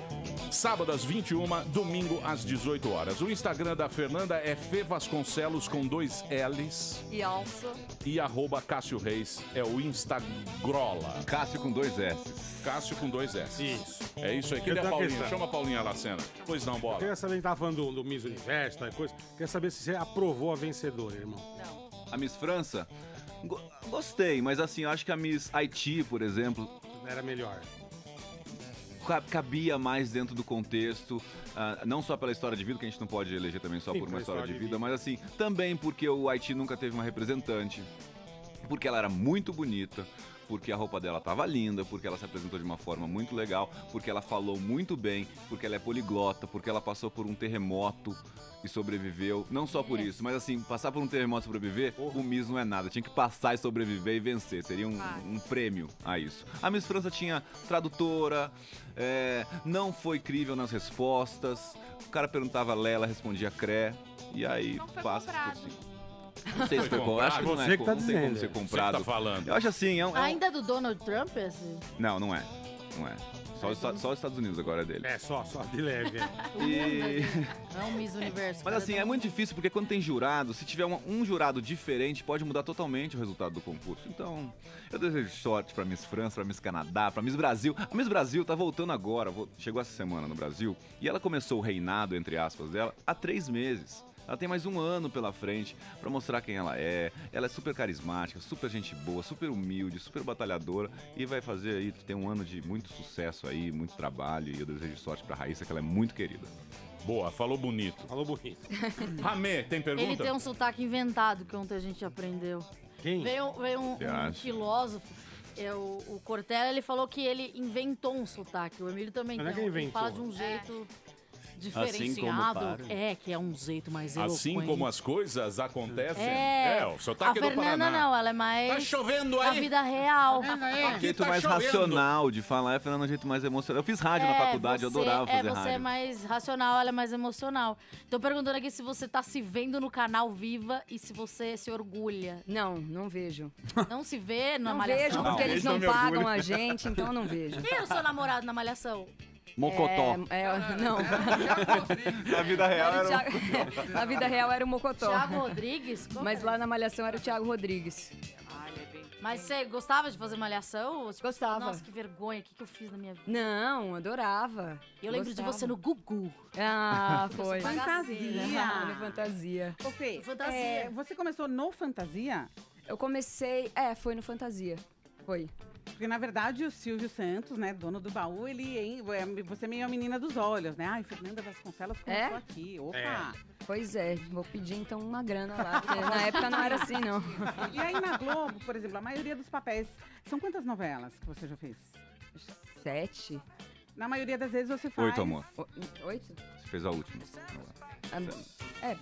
Sábado às 21, domingo às 18 horas. O Instagram da Fernanda é Fê Vasconcelos com dois L's E alça. e arroba Cássio Reis é o Instagrola. Cássio com dois S. Cássio com dois S. Isso. É isso aí. Eu Cadê a Paulinha? questão. Chama a Paulinha lá, cena. Pois não, Eu bola. queria saber, a gente tava falando do, do Miss Universo, tal coisa. Queria saber se você aprovou a vencedora, irmão. A Miss França, go- gostei, mas assim, eu acho que a Miss Haiti, por exemplo, Era melhor. ca- cabia mais dentro do contexto, ah, não só pela história de vida, que a gente não pode eleger também só Sim, por uma pela história de história de vida, mas assim, também porque o Haiti nunca teve uma representante, porque ela era muito bonita, porque a roupa dela tava linda, porque ela se apresentou de uma forma muito legal, porque ela falou muito bem, porque ela é poliglota, porque ela passou por um terremoto e sobreviveu. Não só por isso, mas assim, passar por um terremoto e sobreviver, o Miss não é nada. Tinha que passar e sobreviver e vencer. Seria um, um prêmio a isso. A Miss França tinha tradutora, é, não foi crível nas respostas. O cara perguntava Lé, ela respondia Cré. E aí passa por cima. Não sei se foi comprado. Acho que não é. Você que tá não tem como dizendo. ser Você que comprado. tá falando. Eu acho assim, é um. é um- Ainda do Donald Trump esse? Não, não é. Não é. Só, os Esta- só os Estados Unidos agora é dele. É, só, só de leve. (laughs) E... Não é um Miss Universo. Mas cara, assim, é muito difícil porque quando tem jurado, se tiver uma- um jurado diferente, pode mudar totalmente o resultado do concurso. Então, eu desejo sorte pra Miss França, pra Miss Canadá, pra Miss Brasil. A Miss Brasil tá voltando agora, vo- chegou essa semana no Brasil, e ela começou o reinado, entre aspas, dela há três meses. Ela tem mais um ano pela frente pra mostrar quem ela é. Ela é super carismática, super gente boa, super humilde, super batalhadora e vai fazer aí ter um ano de muito sucesso aí, muito trabalho. E eu desejo sorte pra Raíssa, que ela é muito querida. Boa, falou bonito. Falou bonito. (laughs) Ramê, tem pergunta? Ele tem um sotaque inventado que ontem a gente aprendeu. Quem? Veio, veio um, um filósofo, é, o, o Cortella, ele falou que ele inventou um sotaque. O Emílio também Mas não é tem. que Ele inventou. fala de um jeito Assim diferenciado. como para. é, que é um jeito mais eloquente. Assim como as coisas acontecem. É, o sotaque a do Fernanda Paraná. não, ela é mais. Tá chovendo A aí? vida real. O jeito tá mais chovendo. racional de falar é Fernando, é um jeito mais emocional. Eu fiz rádio na É, faculdade, eu você- adorava É, fazer você é rádio. mais racional, ela é mais emocional. Tô perguntando aqui se você tá se vendo no canal Viva e se você se orgulha. Não, não vejo. Não se vê na Não Malhação? vejo porque eles não pagam a gente, então eu não vejo. Quem era o seu namorado na Malhação? Mocotó. É, é, não. Na vida real Era o Thiago- (laughs) Na vida real era o Mocotó. Thiago Rodrigues? Qual Mas que lá na Malhação era o Thiago Rodrigues. Mas você gostava de fazer malhação? Ou, tipo, Gostava. Nossa, que vergonha, o que, que eu fiz na minha vida? Não, adorava. Eu lembro de você no Gugu. Ah, foi. bagaceira. Ah, no Fantasia. Ô, Fê, Fantasia. é, você começou no Fantasia? Eu comecei... É, foi no Fantasia. Foi. Porque, na verdade, o Silvio Santos, né, dono do baú, ele... hein, é- Você é meio a menina dos olhos, né? Ai, Fernanda Vasconcelos começou É? aqui. Opa! É. Pois é, vou pedir então uma grana lá, porque na época não era assim, não. E aí, na Globo, por exemplo, a maioria dos papéis... São quantas novelas que você já fez? Sete? Na maioria das vezes você faz... Oito, amor. O- Oito? Você fez a última. Ah, É,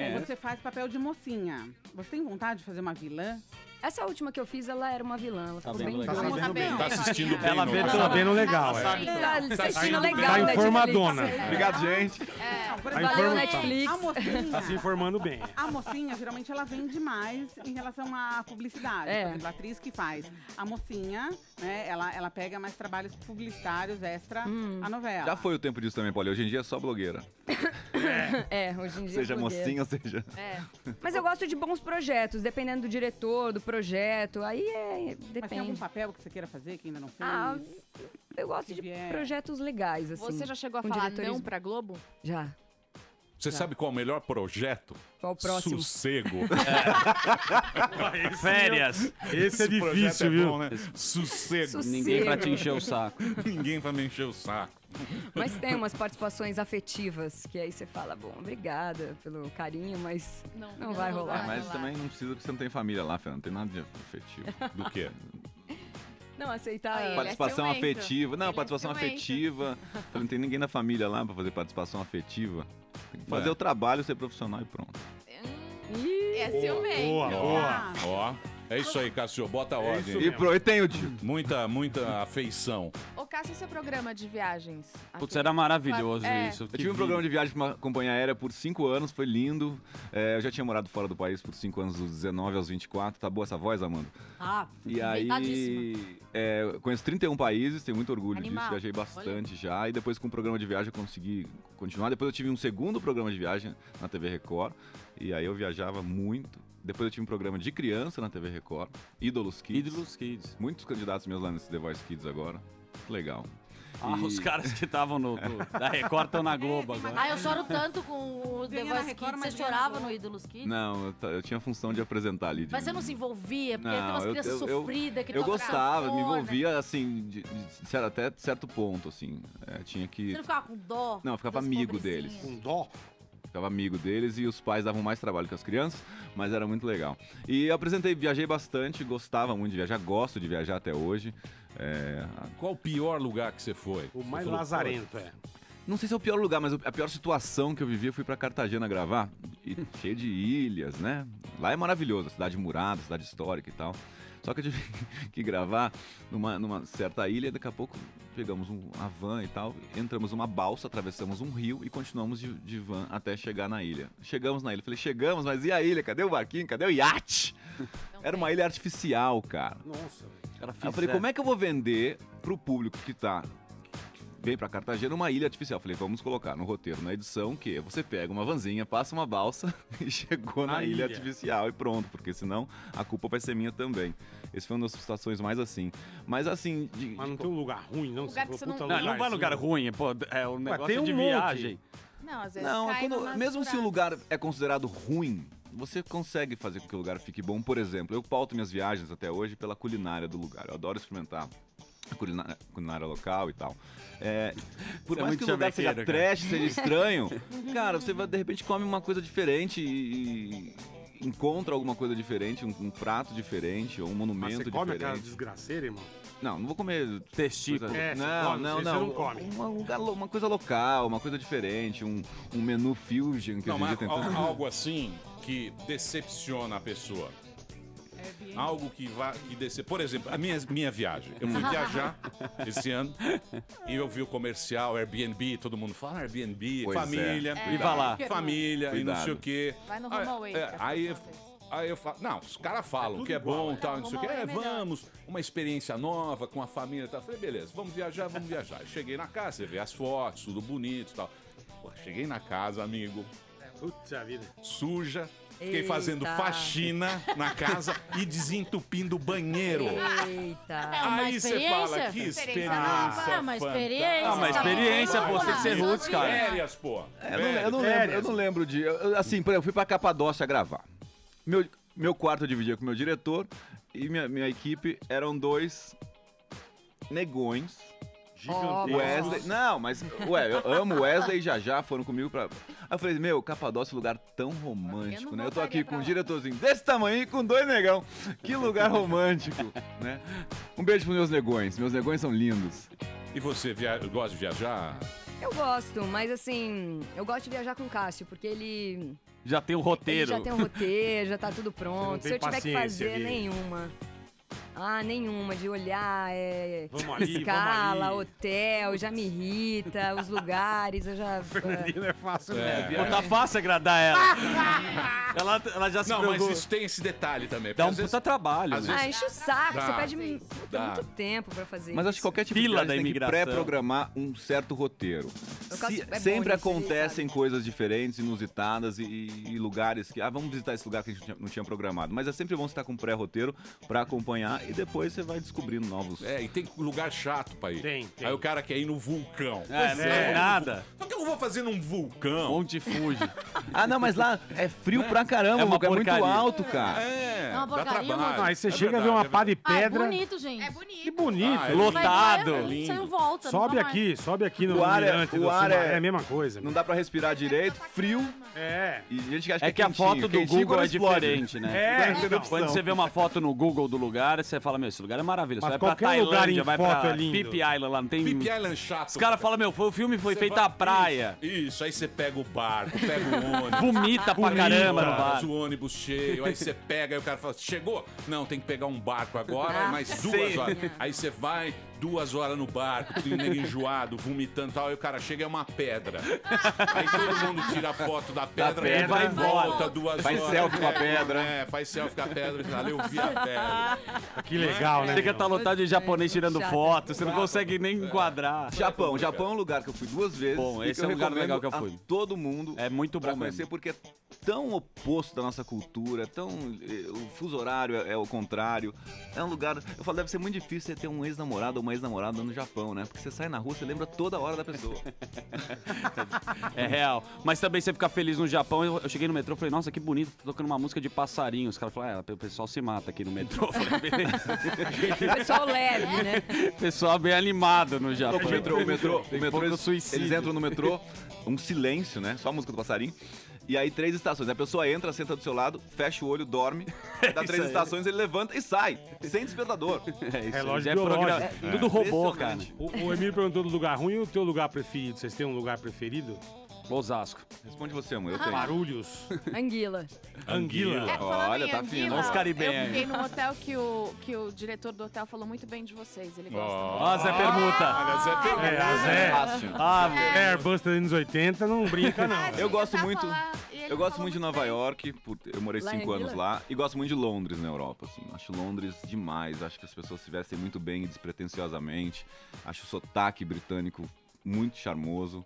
é Você faz papel de mocinha. Você tem vontade de fazer uma vilã? Essa última que eu fiz, ela era uma vilã. Ela ficou vendo bem legal. Tá bem. Tá assistindo bem Ela no- vê Tá sabendo legal, é. Tá assistindo legal, Tá né, informadona. Obrigado, gente. É. por Tá exemplo, informando- Netflix. a mocinha... Tá se informando bem. A mocinha, geralmente, ela vende mais em relação à publicidade. É. Por exemplo, a atriz que faz. A mocinha, né, ela, ela pega mais trabalhos publicitários extra Hum. a novela. Já foi o tempo disso também, Paulo. Hoje em dia é só blogueira. (laughs) É, hoje em dia. Seja é blogueira. mocinha, seja. É. Mas eu gosto de bons projetos, dependendo do diretor, do projeto. Aí é. Mas tem algum Depende. papel que você queira fazer que ainda não fez? Ah, eu gosto de vier. projetos legais, assim. Você já chegou a falar diretorismo. não pra Globo? Já. Você sabe qual é o melhor projeto? Qual o próximo? Sossego. (laughs) Férias. Esse é projeto difícil, é viu? bom, né? Sossego. Sossego. Ninguém pra te encher o saco. (laughs) Ninguém vai me encher o saco. (laughs) Mas tem umas participações afetivas, que aí você fala, bom, obrigada pelo carinho, mas não, não vai rolar. Ah, mas também não precisa que você não tem família lá, Fernando. Não tem nada de afetivo. Do quê? (laughs) Não, aceitar. Aí, Ele é participação ciumento. afetiva. Não, Ele é participação ciumento. afetiva. (laughs) Falei, Não tem ninguém da família lá pra fazer participação afetiva. Tem que fazer É. o trabalho, ser profissional e pronto. É ciumento. Boa, boa. Ó, é isso aí, Cássio. Bota a ordem. E, pro, e tem o tio. Muita, muita afeição. Cássio, seu programa de viagens? Putz, era maravilhoso É. isso. Eu tive um programa de viagem pra uma companhia aérea por cinco anos, foi lindo. É, eu já tinha morado fora do país por cinco anos, dos 19 aos 24. Tá boa essa voz, Amanda? Ah, E aí, é, eu conheço 31 países, tenho muito orgulho Animal. disso, viajei bastante já. E depois com o programa de viagem eu consegui continuar. Depois eu tive um segundo programa de viagem na TV Record. E aí eu viajava muito. Depois eu tive um programa de criança na TV Record, Ídolos Kids. Ídolos Kids. Muitos candidatos meus lá nesse The Voice Kids agora. Legal. Ah, E- os caras que estavam no, no- (laughs) da Record estão na Globo agora. Ah, eu choro tanto com o The Voice Record, Kids. mas Você chorava no Ídolos Kids? Não, eu, eu tinha a função de apresentar ali. de- Mas você não se envolvia, porque tem umas eu- crianças eu- eu- sofridas que Eu gostava, me sanfona. envolvia assim, de, de até certo ponto, assim. É, tinha que. Você não ficava com dó? Não, eu ficava amigo deles. Com dó. Ficava amigo deles e os pais davam mais trabalho que as crianças, mas era muito legal. E eu apresentei, viajei bastante, gostava muito de viajar, gosto de viajar até hoje. É, Qual o pior lugar que você foi? O mais falou, lazarento, é. Não sei se é o pior lugar, mas a pior situação que eu vivi, eu fui pra Cartagena gravar, e (laughs) cheio de ilhas, né? Lá é maravilhoso, cidade murada, cidade histórica e tal. Só que eu tive (laughs) que gravar numa, numa certa ilha, e daqui a pouco pegamos um, uma van e tal, entramos numa balsa, atravessamos um rio e continuamos de, de van até chegar na ilha. Chegamos na ilha, falei, chegamos, mas e a ilha? Cadê o barquinho? Cadê o iate? Era uma ilha artificial, cara. Nossa, velho. Aí eu falei, como é que eu vou vender pro público que tá vem pra Cartagena uma ilha artificial? Falei, vamos colocar no roteiro, na edição, que você pega uma vanzinha, passa uma balsa (laughs) e chegou na ilha. ilha. artificial e pronto, porque senão a culpa vai ser minha também. Esse foi uma das situações mais assim. Mas assim, de, Mas não tem um lugar ruim, não? Lugar Você que falou, você puta Não, ele não vai em lugar lugarzinho. ruim, pô. É um negócio tem um de monte. viagem. Não, às vezes Não, cai quando- mesmo se o lugar é considerado ruim, você consegue fazer com que o lugar fique bom. Por exemplo, eu pauto minhas viagens até hoje pela culinária do lugar. Eu adoro experimentar (laughs) culinária, culinária local e tal. É, por Você é mais muito que o lugar seja cara. trash, seja estranho, cara, você vai, de repente come uma coisa diferente e, e encontra alguma coisa diferente, um, um prato diferente ou um Mas monumento você come aquela diferente. desgraceira, irmão? Não, não vou comer Testículo. coisa- É, não, come, não, você- não, não come. Uma, um lugar lo- uma coisa local, uma coisa diferente, um, um menu fusion que Não, mas tem al- tanto. algo assim que decepciona a pessoa. Algo que vai que dece... Por exemplo, a minha, minha viagem. Eu fui viajar (laughs) esse ano e eu vi o comercial Airbnb, todo mundo fala Airbnb, Pois é. família, É. E vai lá. família e não Cuidado. sei o quê. Vai no Aí- HomeAway, é, aí, aí eu falo, não, os caras falam que é bom é. e tal, não sei o quê. É, é melhor. vamos, uma experiência nova com a família e tal. Eu Falei, beleza, vamos viajar, vamos viajar. Eu Cheguei na casa, você vê as fotos, tudo bonito e tal. Pô, cheguei na casa, amigo, Putz, a vida. suja. Fiquei Eita. fazendo faxina na casa e desentupindo o banheiro. Eita. É Aí você fala, que Experiência. É uma fantástica. experiência. Ah, uma experiência, pô, tem que ser roots, cara. Férias, pô. É, eu, não, eu não lembro, eu não lembro de. eu- assim, por exemplo, eu fui pra Capadócia gravar. Meu, meu quarto eu dividia com o meu diretor e minha, minha equipe eram dois negões. Gigantesco. Wesley. Não, mas, ué, eu amo Wesley e Jajá foram comigo pra. Aí eu falei, meu, Capadócia é um lugar tão romântico, Eu né? Eu tô aqui com um diretorzinho desse tamanho e com dois negão. Que lugar (laughs) romântico, né? Um beijo pros meus negões. Meus negões são lindos. E você via... gosta de viajar? Eu gosto, mas assim, eu gosto de viajar com o Cássio, porque ele, Já tem o ele roteiro. já tem um roteiro, já tá tudo pronto. Se eu tiver que paciência, fazer Gui. nenhuma. Ah, nenhuma, de olhar, é, Vamos ali, escala, hotel, já me irrita, os lugares, eu já... (laughs) Fernandinho é fácil, É. né? Pô, tá fácil agradar ela. (laughs) ela, ela já se Não, mas isso tem esse detalhe também. Dá um vezes- puta trabalho, às né? Ah, enche o saco, Dá. você perde mu- Dá. muito tempo pra fazer Mas acho que qualquer tipo Fila de da tem que imigração. pré-programar um certo roteiro. Se- é sempre acontecem coisas diferentes, inusitadas e, e lugares que... Ah, vamos visitar esse lugar que a gente não tinha- não tinha programado. Mas é sempre bom você estar com um pré-roteiro pra acompanhar e depois você vai descobrindo novos... É, e tem lugar chato pra ir. Tem, tem. Aí o cara quer ir no vulcão. É, não é nada. O que eu vou fazer num vulcão? Monte Fuji. (laughs) Ah, não, mas lá é frio pra caramba, É uma é, é muito alto, cara. É, É uma porcaria. Não, aí você É chega a verdade, ver uma é pá de Ah, é pedra. bonito, gente. É bonito. Que bonito. Ah, é Lotado. Lindo. Saiu volta. Sobe mais. aqui, sobe aqui no O ar é- o do ar é- é a mesma coisa. Não dá pra respirar direito, frio. É. E a gente acha É que a quentinho. foto do Google é diferente, né? É, então. Quando você vê uma foto no Google do lugar, você fala, meu, esse lugar é maravilhoso. Mas Você vai pra Tailândia, em vai foto pra é lindo. Pip Island lá, não tem... Pip Island chato. Os caras falam, meu, foi, o filme foi Você feito vai- à praia. Isso, isso, aí você pega o barco, pega o ônibus. Vomita pra caramba no Faz bar. o ônibus cheio, aí você pega, aí o cara fala, chegou? Não, tem que pegar um barco agora, Ah, mais duas horas. Aí você vai, duas horas no barco, tudo enjoado, vomitando e tal, aí o cara chega, é uma pedra. Aí todo mundo tira a foto da pedra, pedra, e vai vai volta embora. duas Faz horas. selfie com a É, pedra. É, faz selfie com a pedra, e fala, eu vi a pedra. Que legal, né? Você que tá lotado de japonês tirando foto, você não consegue nem enquadrar. Japão, Japão é um lugar que eu fui duas vezes. Bom, esse é um lugar legal que eu fui. todo mundo É muito pra bom conhecer, mesmo. porque é tão oposto da nossa cultura, tão eh, o fuso horário é, é o contrário. É um lugar, eu falo, deve ser muito difícil você ter um ex-namorado ou uma ex-namorada no Japão, né? Porque você sai na rua, você lembra toda hora da pessoa. (laughs) É real. Mas também você fica feliz no Japão. Eu, eu cheguei no metrô e falei, nossa, que bonito, tá tocando uma música de passarinho. Os caras falaram, é, o pessoal se mata aqui no metrô. (laughs) Eu falei, beleza. (laughs) Pessoal leve, né? pessoal bem animado no Japão. o metrô, o metrô, o metrô eles, suicídio. eles entram no metrô, um silêncio, né? Só a música do passarinho. E aí, três estações. A pessoa entra, senta do seu lado, fecha o olho, dorme. (laughs) Dá três estações, ele levanta e sai. Sem despertador. (laughs) É, isso, Relógio é biológico. programa- É. Tudo robô, cara. O, o Emílio perguntou do lugar ruim e o teu lugar preferido. Vocês têm um lugar preferido? Osasco. Responde você, amor. Eu tenho. Barulhos. (laughs) Anguila. Anguila. É, falando Olha, em tá Anguila, fino. Olha os caribenhos Eu fiquei num hotel que o, que o diretor do hotel falou muito bem de vocês. Ele gosta muito. Ó, Zé Permuta. Olha, Zé tem- É, a Zé. Fácil. Ah, É, Airbus dos anos 80 não brinca, não. Eu gosto Tá muito. Eu gosto muito de Nova. York, por- eu morei Lá cinco anos Anguila? lá, e gosto muito de Londres na Europa, assim. Acho Londres demais, acho que as pessoas se vestem muito bem e despretensiosamente. Acho o sotaque britânico muito charmoso.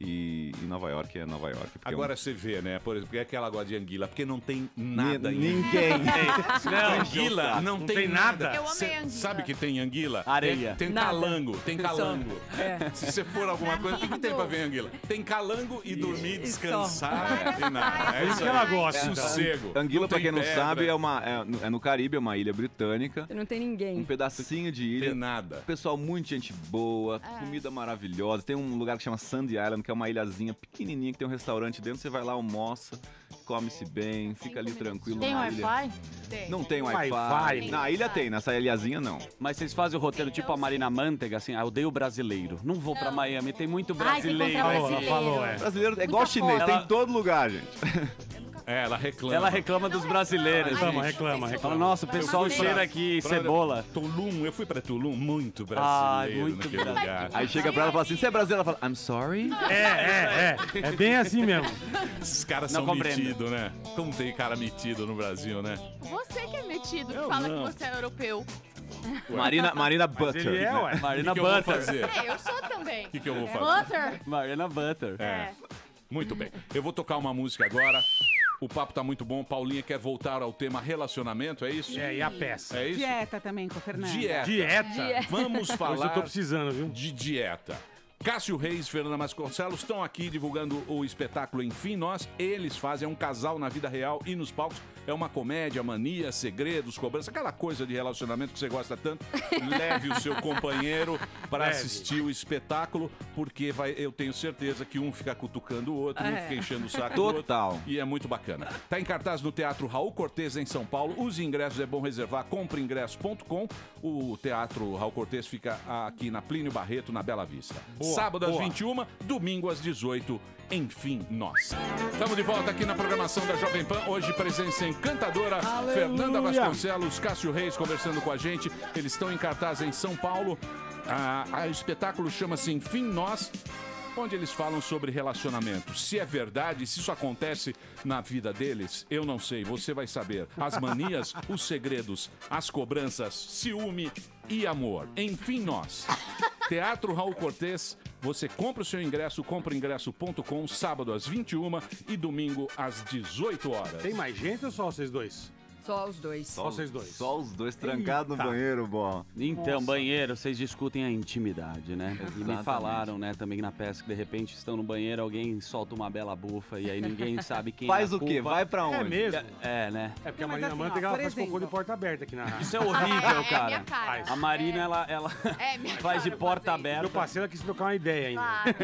E, e Nova York é Nova York. porque é um- Agora você vê, né? Por exemplo, por que que ela gosta de anguila? Porque não tem nada em ninguém. (laughs) Não, anguila não, Não tem, tem nada. Eu amei Cê anguila. Sabe que tem anguila? Areia. Tem, tem calango, tem calango. É. Se você for alguma coisa, o que, que tem pra ver anguila? Tem calango e dormir, só. descansar. Tem nada. É isso que ela gosta, então. Sossego. Anguila, pra quem não pedra, sabe, é, uma, é, no- é no Caribe, é uma ilha britânica. Não tem Um ninguém. pedacinho de ilha. Tem nada. Pessoal, muito gente boa, É. comida maravilhosa. Tem um lugar que chama Sandy Island, que é uma ilhazinha pequenininha, que tem um restaurante dentro. Você vai lá, almoça, come-se bem, fica ali tranquilo Tem na ilha. Wi-Fi? Tem. Não tem Wi-Fi. Wi-Fi. Na ilha tem, nessa ilhazinha não. Mas vocês fazem o roteiro tipo a Marina Manteiga, assim, ah, eu odeio brasileiro. Não vou pra Miami, tem muito Ai, tem que brasileiro. encontrar brasileiro. falou, é. Brasileiro é igual Muita chinês, tem em todo lugar, gente. (laughs) É, ela reclama. Ela reclama dos brasileiros. Reclama, gente. reclama, Fala, reclama. nossa, o pessoal Eu fui pra- cheira aqui pra- cebola. Tulum, eu fui pra Tulum, muito Ah, brasileiro muito naquele brasileiro. lugar. Aí chega pra ela e fala assim: você é brasileiro? Ela fala, I'm sorry. É, é, é. É bem assim mesmo. Esses caras Não são compreendo. metidos, né? Como tem cara metido no Brasil, né? Você que é metido, que fala não. que você é europeu. Marina, Marina Butter. ele é, ué. O Marina que, que eu vou Butter. fazer? É, eu sou também. O que, que eu vou fazer? Butter? Marina Butter. É. Muito bem. Eu vou tocar uma música agora. O papo tá muito bom. Paulinha quer voltar ao tema relacionamento, é isso? É, e a peça? É isso? Dieta também com a Fernanda. Dieta. Dieta? Vamos Hoje eu falar tô precisando, viu? de dieta. Cássio Reis e Fernanda Masconcelos estão aqui divulgando o espetáculo Enfim Nós. Eles fazem é um casal na vida real e nos palcos. É uma comédia, mania, segredos, cobrança, aquela coisa de relacionamento que você gosta tanto. (laughs) Leve o seu companheiro para assistir o espetáculo, porque vai, eu tenho certeza que um fica cutucando o outro, um É. fica enchendo o saco do outro. Total. E é muito bacana. Tá em cartaz no Teatro Raul Cortez, em São Paulo. Os ingressos é bom reservar, compreingresso.com. O Teatro Raul Cortez fica aqui na Plínio Barreto, na Bela Vista. Ô, sábado às boa. 21, domingo às 18. Enfim, nós. Estamos de volta aqui na programação da Jovem Pan. Hoje, presença encantadora. Aleluia. Fernanda Vasconcelos, Cássio Reis conversando com a gente. Eles estão em cartaz em São Paulo. Ah, o espetáculo chama-se Enfim Nós. Onde eles falam sobre relacionamento. Se é verdade, se isso acontece na vida deles, eu não sei, você vai saber. As manias, (laughs) os segredos, as cobranças, ciúme e amor. Enfim, nós. (laughs) Teatro Raul Cortez, você compra o seu ingresso, compraingresso.com, sábado às 21 e domingo às 18 horas. Tem mais gente ou só vocês dois? Só os dois. Só vocês dois. Só os dois trancados no banheiro, bom. Então, Nossa. banheiro, vocês discutem a intimidade, né? E me falaram, né, também na peça, que de repente estão no banheiro, alguém solta uma bela bufa e aí ninguém (laughs) sabe quem Faz é a o quê? Vai pra onde? É mesmo? É, né? É porque a Mas Marina assim, Manteiga ó, ela por faz cocô exemplo- de porta aberta aqui na rádio. Isso é horrível, (laughs) É, é cara. minha cara. A Marina, ela, ela É, minha (laughs) faz de porta aberta. Meu parceiro quis trocar uma ideia ainda. Claro.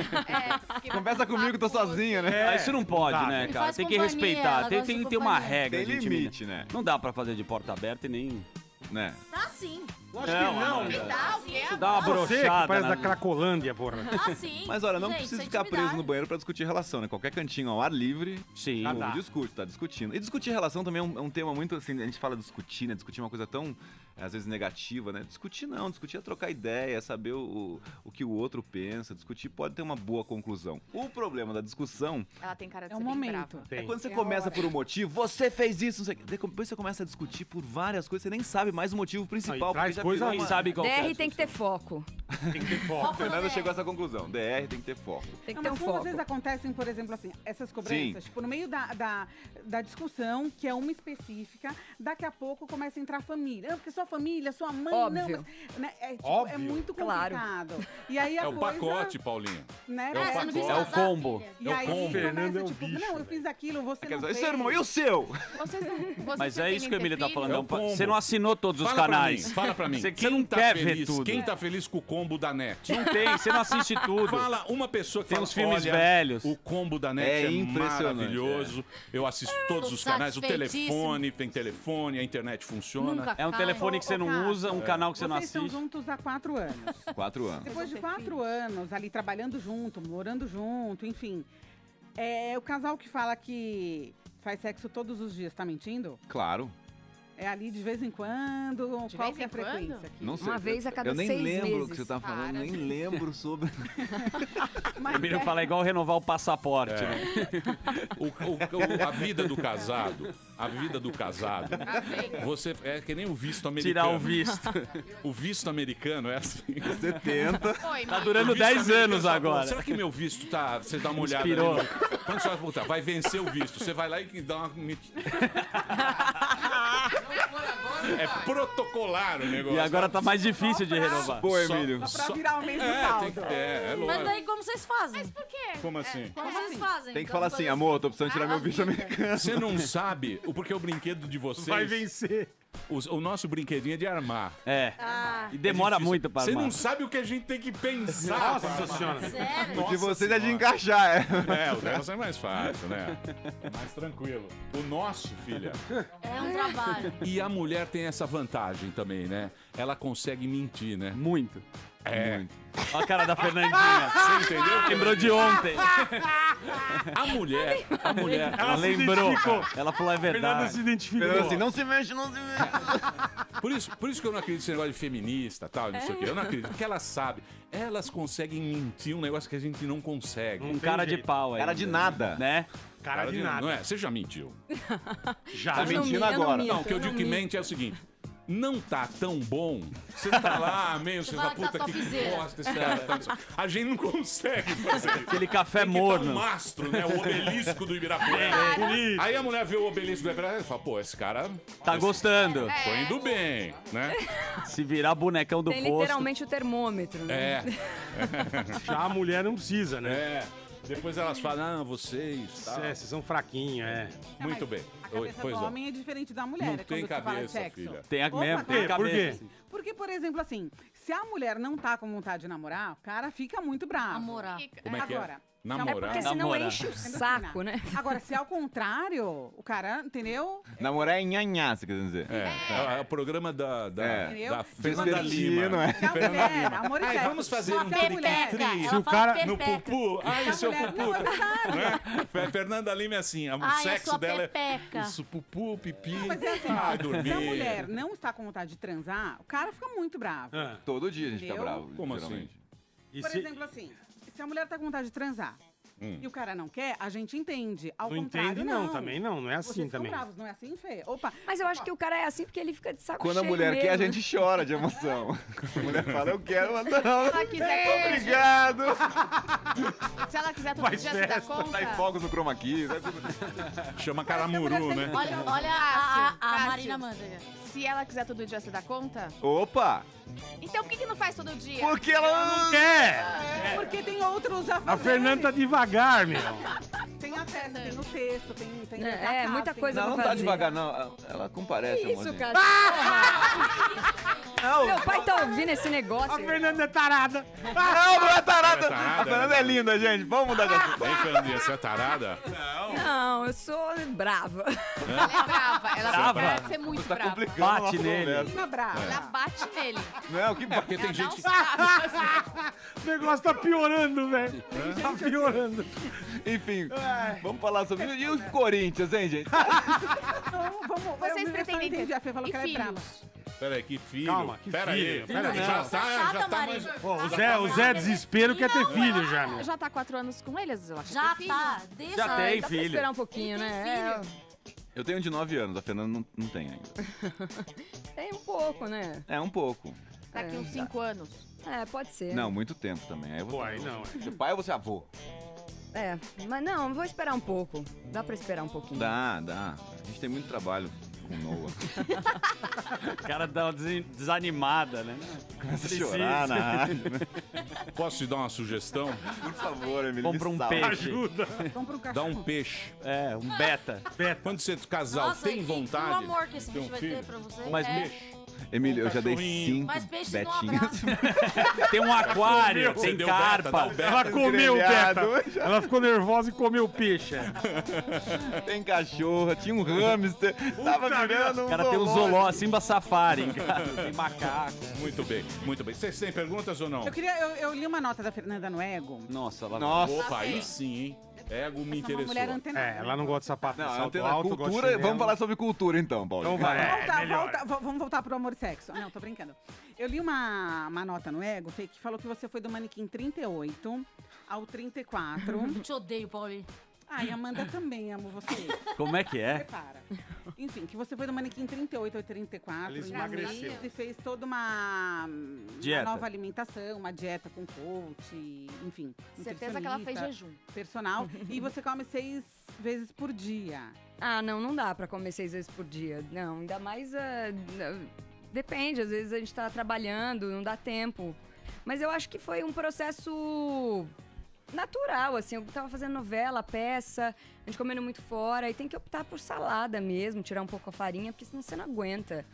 É, Conversa comigo, tô sozinha, né? Ah, isso não pode, Tá. né, cara? Tem que respeitar. ela Tem, que ter uma regra Tem limite, né? Não dá pra fazer de porta aberta e nem... Né? Tá sim. Lógico Não, que não. Amanda. O quê? Isso dá uma Você que brochada. parece na- da Cracolândia, porra. Tá sim. (laughs) Mas olha, não Gente, precisa isso é ficar preso intimidade. no banheiro pra discutir relação, né? Qualquer cantinho ao ar livre, Sim. Todo dá. mundo discute, tá discutindo. E discutir relação também é um, é um tema muito assim, a gente fala discutir, né? Discutir é uma coisa tão, é, às vezes, negativa, né? Discutir não, discutir é trocar ideia, saber o, o, que o outro pensa, discutir pode ter uma boa conclusão. O problema da discussão Ela tem cara de É um bem momento. brava. é quando você É começa hora. por um motivo, você fez isso, não sei o quê. depois você começa a discutir por várias coisas, você nem sabe mais o motivo principal. Não, traz coisa virou aí. uma- Sabe qual é DR (laughs) tem que ter foco. Tem que ter A foco. Fernanda chegou a essa conclusão. DR tem que ter foco. Tem que Não, ter um foco. às vezes acontecem, por exemplo, assim, essas cobranças, Sim. tipo, no meio da, da, da discussão, que é uma específica, daqui a pouco começa a entrar a família. Porque sua família, sua mãe, Óbvio. não. mas, né, é, tipo, Óbvio. é muito Claro. complicado. E aí a É o coisa, pacote, Paulinha. Né, É o pacote. É o combo. E É o combo. começa, Fernando é o tipo, bicho, não, eu fiz aquilo, você Quer não dizer, fez. seu irmão, e o seu? Vocês não, vocês Mas é isso que o ter Emílio tá falando. É é um combo. Você não assinou todos os Fala pra canais. mim, fala pra mim. Você, Quem não tá quer feliz, ver tudo. Quem tá feliz com o combo da NET? Não tem, você não assiste (laughs) tudo. Fala uma pessoa que Tem fala, uns filmes "Olha, velhos." O combo da NET É é, impressionante, maravilhoso. Eu assisto todos os canais, o telefone, tem telefone, a internet funciona. É um cai. Telefone que você não usa, um canal que você não Vocês estão juntos há quatro anos. (laughs) Quatro anos. Depois de quatro anos ali trabalhando junto, morando junto, enfim. É o casal que fala que faz sexo todos os dias, tá mentindo? Claro. É ali de vez em quando? De qual que é a frequência aqui? Não sei. Uma vez a cada Eu nem seis lembro o meses. que você tá falando, Para, nem gente. lembro sobre. (laughs) Mas O Emílio é- fala igual renovar o passaporte, É. né? (laughs) O- o- o- a vida do casado, a vida do casado, você é que nem o visto americano. Tirar o visto. O visto americano é assim. Você tenta. Oi, Tá durando O visto 10 americano, anos agora. "Pô, Será que meu visto tá. Você dá uma olhada Expirou. ali no- Quando você vai voltar, vai vencer o visto. Você vai lá e dá uma. (laughs) É protocolar o negócio. E agora tá mais difícil de renovar. Pô, Só- Emílio. Pra só- virar o mesmo É, saldo. é, é Mas lógico. daí como vocês fazem? Mas por quê? Como assim? Como vocês fazem? Tem que falar as assim, amor, tô precisando tirar meu vida. americano. Você não sabe o porque o brinquedo de vocês. Vai vencer. O, o nosso brinquedinho é de armar. É. Ah, E demora É muito pra Você armar. não sabe o que a gente tem que pensar. Nossa senhora. sério? O de vocês é de encaixar, é. É, o delas é mais fácil, né? Mais tranquilo. O nosso, filha. É um trabalho. E a mulher tem essa vantagem também, né? Ela consegue mentir, né? Muito. É. Olha a cara da Fernandinha. (laughs) Você entendeu? Lembrou de ontem. A mulher, a mulher, Ela se lembrou. identificou. Ela falou, é Fernanda verdade. se identificou. Fernando assim, não se mexe, não se mexe. Por isso, por isso que eu não acredito nesse negócio de feminista tal, não sei o quê. Eu não acredito. Porque elas sabem. Elas conseguem mentir um negócio que a gente não consegue. Um cara de pau aí. Cara de nada. Né? Cara de nada. Não é? Você já mentiu. Já. Tá mentindo agora. Não, o que eu eu digo que mente é o seguinte. Não tá tão bom. Você tá lá, (laughs) meio, você fala, puta tá que topzera." bosta esse cara. tá- (laughs) A gente não consegue fazer isso. Aquele café Tem que dar um morno. mastro, né? O obelisco do Ibirapuera. Bonito. Aí a mulher vê o obelisco do Ibirapuera e fala, pô, esse cara Tá gostando. tô indo bem, né? (laughs) Se virar bonecão do Tem posto. literalmente o termômetro, né? É, Já a mulher não precisa, né? é. Depois elas falam, ah, vocês, tá. É, vocês são fraquinhos, é. Muito bem. A cabeça pois do não. homem é diferente da mulher. Não é tem quando se fala de cabeça, sexo. filha. Tem a Opa, mesmo, tem Por quê? a Por cabeça. quê? Porque, por exemplo, assim, se a mulher não tá com vontade de namorar, o cara fica muito bravo. Namorar. Como é que é? Namorar. É porque senão Namorar. enche o saco, né? Agora, se ao contrário, o cara, entendeu? Namorar é nhanhá, você quer dizer. É, é, o programa da, da, É. da? Fernanda Lima. é. Fernanda mulher, Lima. amor Ai, vamos fazer um Ela Se o cara- no pepeca. pupu. Ai, seu pupu. Não, é Fernanda Lima é assim, o Ai, a sexo dela pepeca. é isso, pupu, pipi. Mas é assim, ah, ó, dormir. se a mulher não está com vontade de transar, o cara fica muito bravo. Todo dia a gente fica bravo, Como assim? geralmente. e Por se- exemplo, assim, se a mulher tá com vontade de transar Hum. e o cara não quer, a gente entende. Ao Não contrário, entende, não, também não, não é assim Vocês também. bravos, não é assim, Fê? Opa, Mas eu acho que o cara é assim porque ele fica de saco Quando a cheio mulher quer, a mesmo. gente chora de emoção. A mulher fala, eu quero, mas não. Se ela quiser todo dia, Obrigado. se ela quiser todo Faz dia se dar festa, conta. Sai fogos no chroma key. né? Chama caramuru, né? Olha, olha a, a, a. Marina manda. Se ela quiser todo dia se dar conta, Opa! então por que, que não faz todo dia? Porque ela não É! porque tem outros a A fazer. Fernanda tá devagar, meu. Tem a festa, tem o texto, tem... tem É, a é, capa, muita tem- coisa Não, pra não tá fazer. devagar, não. Ela- Ela comparece, Que isso, cara? Meu pai tá ouvindo esse negócio. A Fernanda é tarada. Não, não é tarada. É tarada, A Fernanda é é linda, gente. Vamos mudar de assunto. Vem, Fernandinha, você é tarada? Não, eu sou brava. Ela é brava. Ela Brava? parece ser muito Você tá brava. complicando Bate nele. Menina brava. Ela bate nele. Não, que É porque tem Ela gente... tapas. (laughs) O negócio tá piorando, velho. Tá piorando. (laughs) Enfim, vamos falar sobre... E os Corinthians, hein, gente? Então, vamos... Vocês pretendem ter a Fê falou e que ela é brava. Peraí, que filho. Calma, que Pera filho? aí. Filho Pera aí. Já tá, já Chata, tá mais... Pô, o Zé, o Zé Desespero quer ter filho já, meu. Já tá quatro anos com eles? Quer Já tá, deixa. Já tem filho. esperar um pouquinho, né? Eu tenho um de 9 anos, a Fernanda não, não tem ainda. É, (laughs) tem um pouco, né? É, um pouco. Daqui uns cinco anos. É, pode ser. Não, muito tempo também. Aí eu vou Pô, aí não, é. Você pai ou você avô? É, mas não, vou esperar um pouco. Dá pra esperar um pouquinho. Dá, dá. A gente tem muito trabalho com o Noah. (laughs) O cara dá uma desen- desanimada, né? Começa a Precisa. chorar na rádio, né? Posso te dar uma sugestão? Por favor, Emílio, Compra um peixe. Ajuda. Compra um Dá cachorro. um peixe. É, um beta. Quando você casal Nossa, tem e- vontade... O amor que esse ter um bicho vai ter pra você. Mas é. peixe. Emílio, eu já dei cinco Mas peixes não betinhos. (laughs) Tem um aquário, tem deu beta, dá carpa. o beta. Ela comeu o grelhado. beta. (laughs) Ela ficou nervosa e comeu o peixe. Tem cachorro, tinha um hamster. Tava virando um O cara tem um zoológico. zooló, Simba Safari em casa. Tem macaco. Muito bem, muito bem. Vocês têm perguntas ou não? Eu, queria, eu, eu li uma nota da Fernanda no Ego. Nossa, ela Nossa. Opa, aí sim, hein? Ego me Essa é interessou. mulher antenada. É, ela não gosta de sapato Não, salto antena, alto, gosta de cultura. Vamos falar sobre cultura então, Paulo. Então vai. Vamos É, volta- vamos voltar pro amor e sexo. Não, tô brincando. Eu li uma, uma nota no Ego, Fê, que falou que você foi do manequim 38 ao 34. (laughs) Te odeio, Paulinho. Ai, Amanda também amo você. Como é que é? Prepara. Enfim, que você foi do manequim 38 ao 34 Ela em emagreceu. E fez toda uma, uma Dieta. nova alimentação, uma dieta com coach, enfim. Certeza que ela fez jejum. Personal. (laughs) e você come seis vezes por dia. Ah, não, não dá pra comer seis vezes por dia. Não, ainda mais. ah, n- depende, às vezes a gente tá trabalhando, não dá tempo. Mas eu acho que foi um processo natural, assim. Eu tava fazendo novela, peça, a gente comendo muito fora, e tem que optar por salada mesmo, tirar um pouco a farinha, porque senão você não aguenta.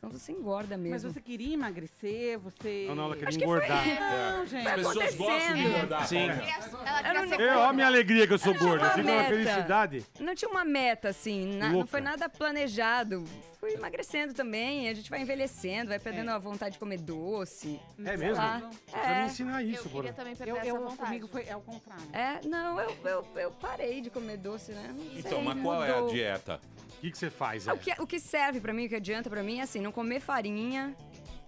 Senão você engorda mesmo. Mas você queria emagrecer, você... Não, não, ela queria Acho que foi- engordar. Não, É. gente. As pessoas gostam de engordar. Sim. Ela queria ser Eu, olha a minha alegria que eu sou Eu uma Eu fico uma meta. felicidade. Não tinha uma meta, assim, na- não foi nada planejado. Fui emagrecendo também, a gente vai envelhecendo, vai perdendo a vontade de comer doce. É mesmo? lá. Me É. ensinar Eu isso, queria porra. também perder Eu, essa eu, vontade. comigo foi é o contrário. É, não, eu, eu, eu parei de comer doce, né? Não Então, sei, mas qual é a dieta? O que que você faz, Ah, é? O que, o que serve pra mim, o que adianta pra mim é assim, não comer farinha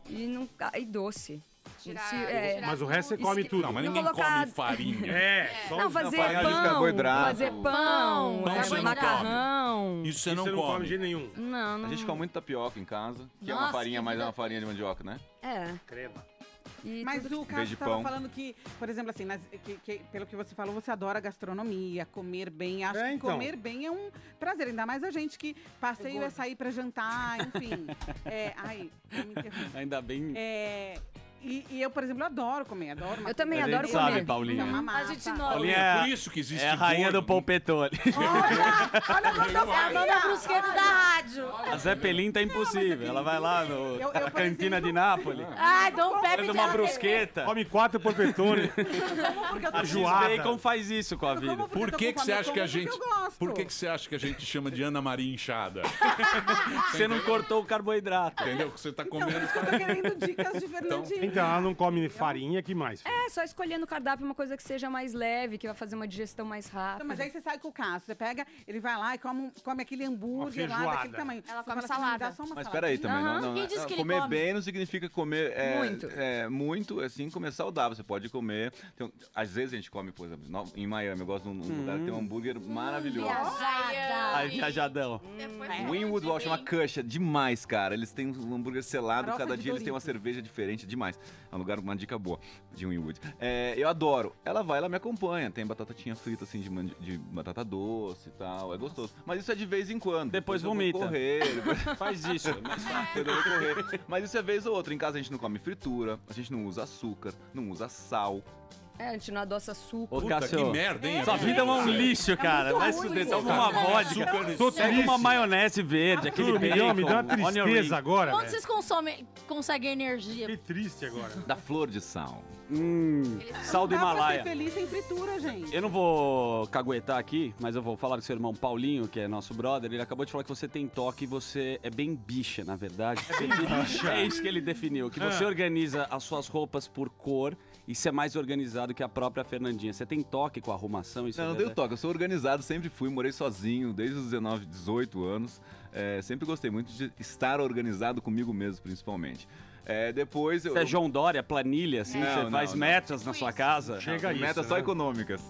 e, não, ah, e doce. Tirar- Se- é, Mas o resto você come tudo. Não, mas Não ninguém colocar- come farinha. (laughs) É, só não, fazer farinha de pão, carboidrato. fazer pão, Pão, é, você não macarrão. Isso você não você não come come. de jeito nenhum. Não, não. A gente come muito tapioca em casa, que é uma Nossa, farinha, mas é uma farinha de mandioca, né? É. Crema. E Mas tudo o Cássio tava pão. falando que, por exemplo, assim, nas- que- que- pelo que você falou, você adora gastronomia, comer bem. Acho É, que então. comer bem é um prazer, ainda mais a gente que passeio é, sair pra jantar, enfim. (laughs) É, ai, eu me interrompi. Ainda bem. É, E, e eu, por exemplo, adoro comer, adoro Eu também A gente adoro sabe, comer. Paulinha. É. A gente nota. Paulinha É é, por isso que existe é a rainha gordo. do polpetone. É a nona brusqueta da rádio. A Zé Pelim tá impossível. Ela vai lá no, Eu- eu, na cantina de Nápoles. Ai, Dom Pepe de uma brusqueta. Come quatro porpetone. (laughs) A Joada. Faz isso com a vida. Por que, que você acha que a gente. eu gosto. Por que, que você acha que a gente chama de Ana Maria Inchada? (laughs) Você não cortou o carboidrato. Entendeu? Que você tá Então, comendo. que eu tô querendo dicas de Fernandinho. Então ela não come farinha, que mais? É, só escolher no cardápio uma coisa que seja mais leve, que vai fazer uma digestão mais rápida. Então, mas aí você sai com o Cássio, você pega, ele vai lá e come, come aquele hambúrguer lá daquele tamanho. Ela come assim, salada. "Me dá só uma Mas saladinha". peraí também, não, Aham. não, que ele comer come? bem não significa comer é, Muito. É, muito, assim, comer saudável. Você pode comer. tem às vezes a gente come, por exemplo, no- em Miami, eu gosto de um um lugar que tem um hambúrguer maravilhoso. Ai, viajadão. Winwood Wall chama Cusha, demais, cara. Eles têm um hambúrguer selado, Farofa cada dia eles têm uma cerveja diferente, demais. É um lugar, uma dica boa de Winwood. É, eu adoro. Ela vai, ela me acompanha. Tem batatinha frita, assim, de, de batata doce e tal. É gostoso. Mas isso é de vez em quando. Depois vou vomita. Correr, (laughs) depois... Faz isso. (laughs) é devo correr. Mas isso é vez ou outra. Em casa a gente não come fritura, a gente não usa açúcar, não usa sal. É, a gente não adoça açúcar. Ô, Puta, que merda, hein? Sua vida é um lixo, cara. Vai se fuder. Toma uma vodka. Tô Pega triste. uma maionese verde, aquele me bacon. deu, me deu uma tristeza agora, Onde vocês consomem, conseguem energia? Fiquei triste agora. Da flor de sal. Hum, sal do Dá Himalaia. feliz sem fritura, gente. Eu não vou caguetar aqui, mas eu vou falar do seu irmão Paulinho, que é nosso brother. Ele acabou de falar que você tem toque e você é bem bicha, na verdade. É bem bicha. É isso que ele definiu. Que você organiza as suas roupas por cor e você é mais organizado que a própria Fernandinha. Você tem toque com a arrumação? Isso Não, é não deu toque. Eu sou organizado, sempre fui, morei sozinho desde os 19, 18 anos. É, sempre gostei muito de estar organizado comigo mesmo, principalmente. É, depois eu. Você é João Dória, planilha, assim? Não, você não, faz não. metas na sua casa? Chega isso. Metas só né? econômicas.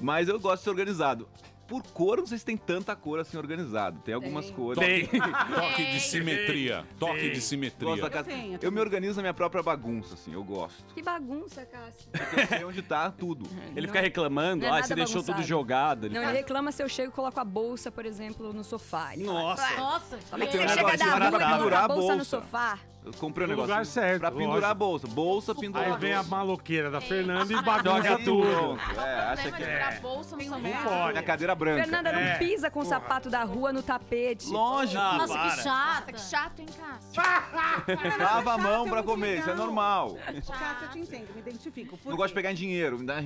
Mas eu gosto de ser organizado. Por cor, não sei se tem tanta cor assim organizado. Tem algumas Tem. cores. Tem. (laughs) Toque de simetria. Toque de Gosto simetria. da casa. tenho, eu Eu me organizo na minha própria bagunça, assim, eu gosto. Que bagunça, Cássio. Eu sei onde tá tudo. (laughs) Ele Não- fica reclamando, é ah, você deixou bagunçado. tudo jogado. Ele Não, fala, ele reclama se eu chego e coloco a bolsa, por exemplo, no sofá. Ele fala, Nossa. Nossa, Como é que Tem você chega da rua e coloca a bolsa no bolsa. sofá? Eu comprei um No negócio lugar certo, pra pendurar a lógico. bolsa. Bolsa, pendurar Aí a vem a maloqueira da Fernanda e bagunça Joga tudo. Pronto, é, acha que de é. virar bolsa no Tem um sofá. método. Minha cadeira branca. Fernanda não É. pisa com o sapato da rua no tapete. Lógico. Ah, Nossa, para. que chata. Que chato, hein, Cássio? (laughs) Lava a mão pra é muito comer, isso é normal. Cássio, eu te entendo, me identifico. Por Não gosto de quê? pegar em dinheiro. Me dá...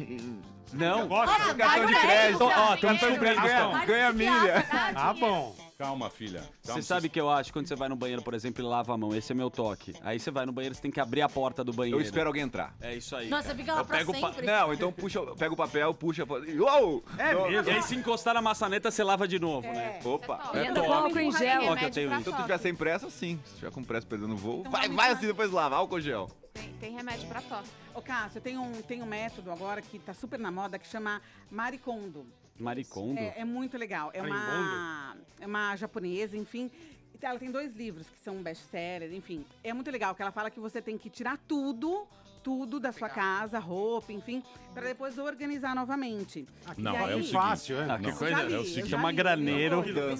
Não. Gosta? Cartão de pra crédito. Ó, estamos descobrindo que Ganha, Vai ganha milha. Ah, bom. Calma, filha. Calma, Você sabe que eu acho quando você vai no banheiro, por exemplo, e lava a mão. Esse é meu toque. Aí você vai no banheiro, você tem que abrir a porta do banheiro. Eu espero alguém entrar. É isso aí. Nossa, cara. fica lá Eu pra pego o pa- sempre. Não, então puxa, pega o papel, puxa. e- Uou! É Não, mesmo? E aí se encostar na maçaneta, você lava de novo, né? Opa! É anda com top. álcool em gel. Ó, que eu tenho Se isso. eu tiver sem pressa, sim. Se tiver com pressa perdendo voo, Então vai, vai assim, depois lava. Álcool gel. Tem, tem remédio pra toque. Ô, Cássio, tem um, tem um método agora que tá super na moda que chama Maricondo. Maricondo? É, é muito legal. É uma, é uma japonesa, enfim. E Ela tem dois livros que são best-seller, enfim. É muito legal que ela fala que você tem que tirar tudo, tudo da sua casa, roupa, enfim, para depois organizar novamente. Não, E é o aí- seguinte. Fácil, é? Ah, que Não. coisa. Li, é o seguinte, chama graneiro.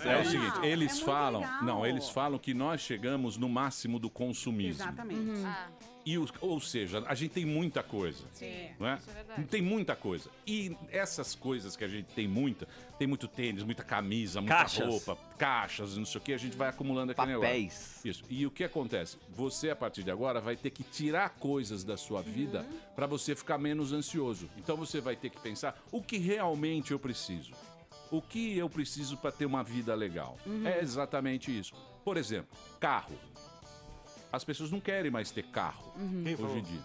É o seguinte, eles é falam. legal. Não, eles falam que nós chegamos no máximo do consumismo. Exatamente. Ah, E os- ou seja, a gente tem muita coisa. É. Não é? Isso é verdade. Tem muita coisa. E essas coisas que a gente tem muita, tem muito tênis, muita camisa, muita Caixas. roupa, caixas, não sei o que, a gente vai acumulando aquele Papéis. negócio. Isso. E o que acontece? Você, a partir de agora, vai ter que tirar coisas da sua vida para você ficar menos ansioso. Então você vai ter que pensar o que realmente eu preciso. O que eu preciso para ter uma vida legal? É exatamente isso. Por exemplo, carro. As pessoas não querem mais ter carro Quem hoje em dia.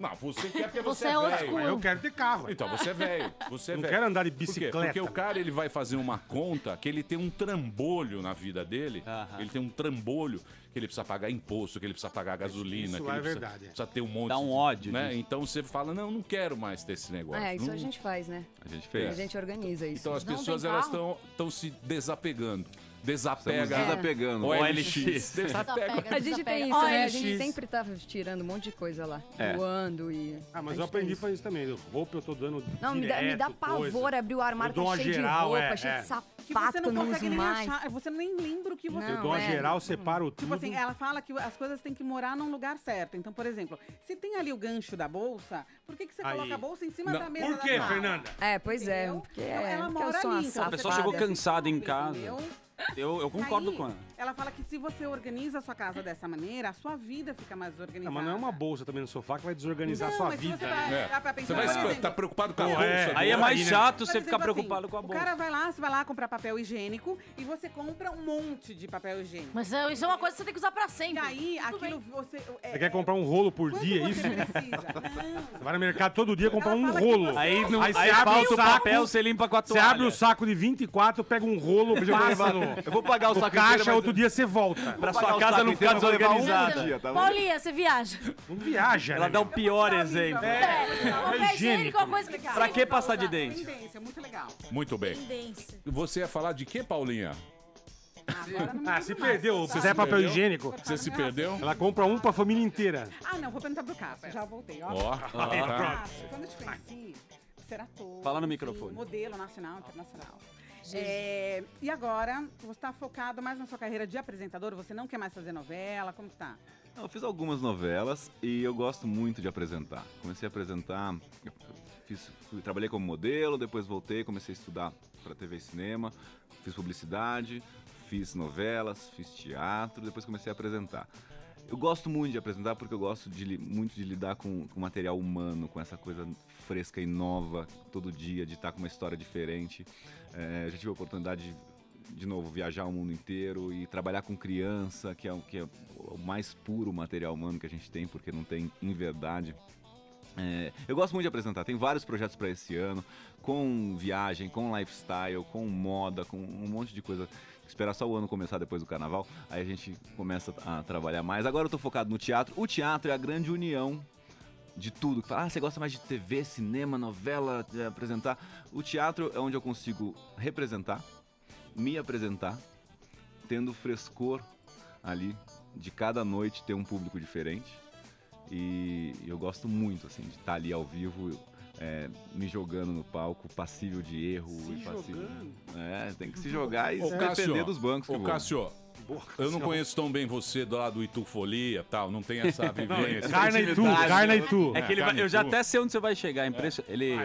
Não, você quer porque você, Você é old velho. Eu quero ter carro. Então, você é velho. Você é Não velho. quero andar de Por quê? bicicleta. Porque o cara ele vai fazer uma conta que ele tem um trambolho na vida dele. Aham. Ele tem um trambolho que ele precisa pagar imposto, que ele precisa pagar gasolina, Isso que é precisa, verdade, é. precisa ter um monte Dá um ódio Né? disso. Então você fala, não, não quero mais ter esse negócio. É, isso Não- a gente faz, né? A gente A fez. gente organiza isso. Então as Não pessoas elas estão se desapegando. Desapega. Estamos desapegando. OLX. Desapega. A gente tem isso, né? A gente sempre tá tirando um monte de coisa lá. É. Doando e. Ah, mas a eu aprendi a isso. fazer isso também. Roupa eu tô dando Não, me dá, me dá pavor coisa. abrir o armário, tá cheio geral, de roupa, é, cheio é. de Que você sapato, não não consegue nem mais. achar, você nem lembra o que você... Eu dou é. geral, separo tudo. Tipo assim, ela fala que as coisas têm que morar num lugar certo. Então, por exemplo, se tem ali o gancho da bolsa, por que, que você Aí. coloca a bolsa em cima Não. da mesa Por sala? Fernanda? É, pois é. Porque, Então, ela mora ali, então A pessoa chegou cansada em casa. Eu, eu concordo Aí, com ela. Ela fala que se você organiza a sua casa dessa maneira, a sua vida fica mais organizada. Não, mas não é uma bolsa também no sofá que vai desorganizar Não, a sua mas vida. você vai- É. dá pra pensar, Você vai estar exemplo, preocupado com a bolsa. é. do Aí é mais né? chato Por você exemplo, ficar assim, preocupado com a O bolsa. cara vai lá, você vai lá comprar papel higiênico e você compra um monte de papel higiênico. Mas é, isso é uma coisa que você tem que usar pra E sempre. aí, Tudo aquilo bem. você... é- Você quer comprar um rolo por dia, é você isso? precisa? (laughs) Não. Você vai no mercado todo dia comprar um rolo. você- Aí, não, aí, você abre falta o o saco, papel, você limpa com a Você toalha. abre o saco de 24, pega um rolo, passa no, Eu vou pagar o no saco inteiro, caixa, mas- outro dia você volta. Pra sua o casa não inteiro, ficar levar um desorganizada. dia, tá? Paulinha, você viaja. Não viaja, Ela né? dá o pior exemplo. É, higiênico é uma coisa que Pra que pasta de dente? Tendência, muito legal. Muito bem. Tendência. Você ia falar de quê, Paulinha? Ah, se perdeu. Se quiser se papel perdeu? higiênico, Você se perdeu? ela compra um pra família inteira. Ah, não, vou perguntar pro Cássio. Já voltei, ó. Ó, tá. Quando eu te conheci, você era ator. Fala no enfim, microfone. Modelo nacional, internacional. É, e agora, você tá focado mais na sua carreira de apresentador? Você não quer mais fazer novela? Como tá? Não, eu fiz algumas novelas e eu gosto muito de apresentar. Comecei a apresentar, fiz, fui- trabalhei como modelo, depois voltei, comecei a estudar para TV e cinema, fiz publicidade, fiz novelas, fiz teatro, depois comecei a apresentar. Eu gosto muito de apresentar porque eu gosto de, muito de lidar com, com material humano, com essa coisa fresca e nova todo dia, de estar com uma história diferente. É, já tive a oportunidade de, de novo, viajar o mundo inteiro e trabalhar com criança, que é, o- que é o mais puro material humano que a gente tem, porque não tem em verdade. É, eu gosto muito de apresentar, tem vários projetos para esse ano, com viagem, com lifestyle, com moda, com um monte de coisa. Esperar só o ano começar depois do carnaval, aí a gente começa a trabalhar mais. Agora eu tô focado no teatro. O teatro é a grande união de tudo. Ah, você gosta mais de TV, cinema, novela, apresentar. O teatro é onde eu consigo representar, me apresentar, tendo frescor ali de cada noite ter um público diferente. E eu gosto muito, assim, de estar ali ao vivo, é, me jogando no palco, passível de erro Se e passível. jogando? É, tem que se jogar e Ô, se Cássio, defender dos bancos. Ô. Cássio, eu não conheço tão bem você do lado do Itu Folia e tal, não tem essa (laughs) vivência. Carna e tu, carna e tu. É que ele vai- eu já até sei onde você vai chegar. Impresso, ele...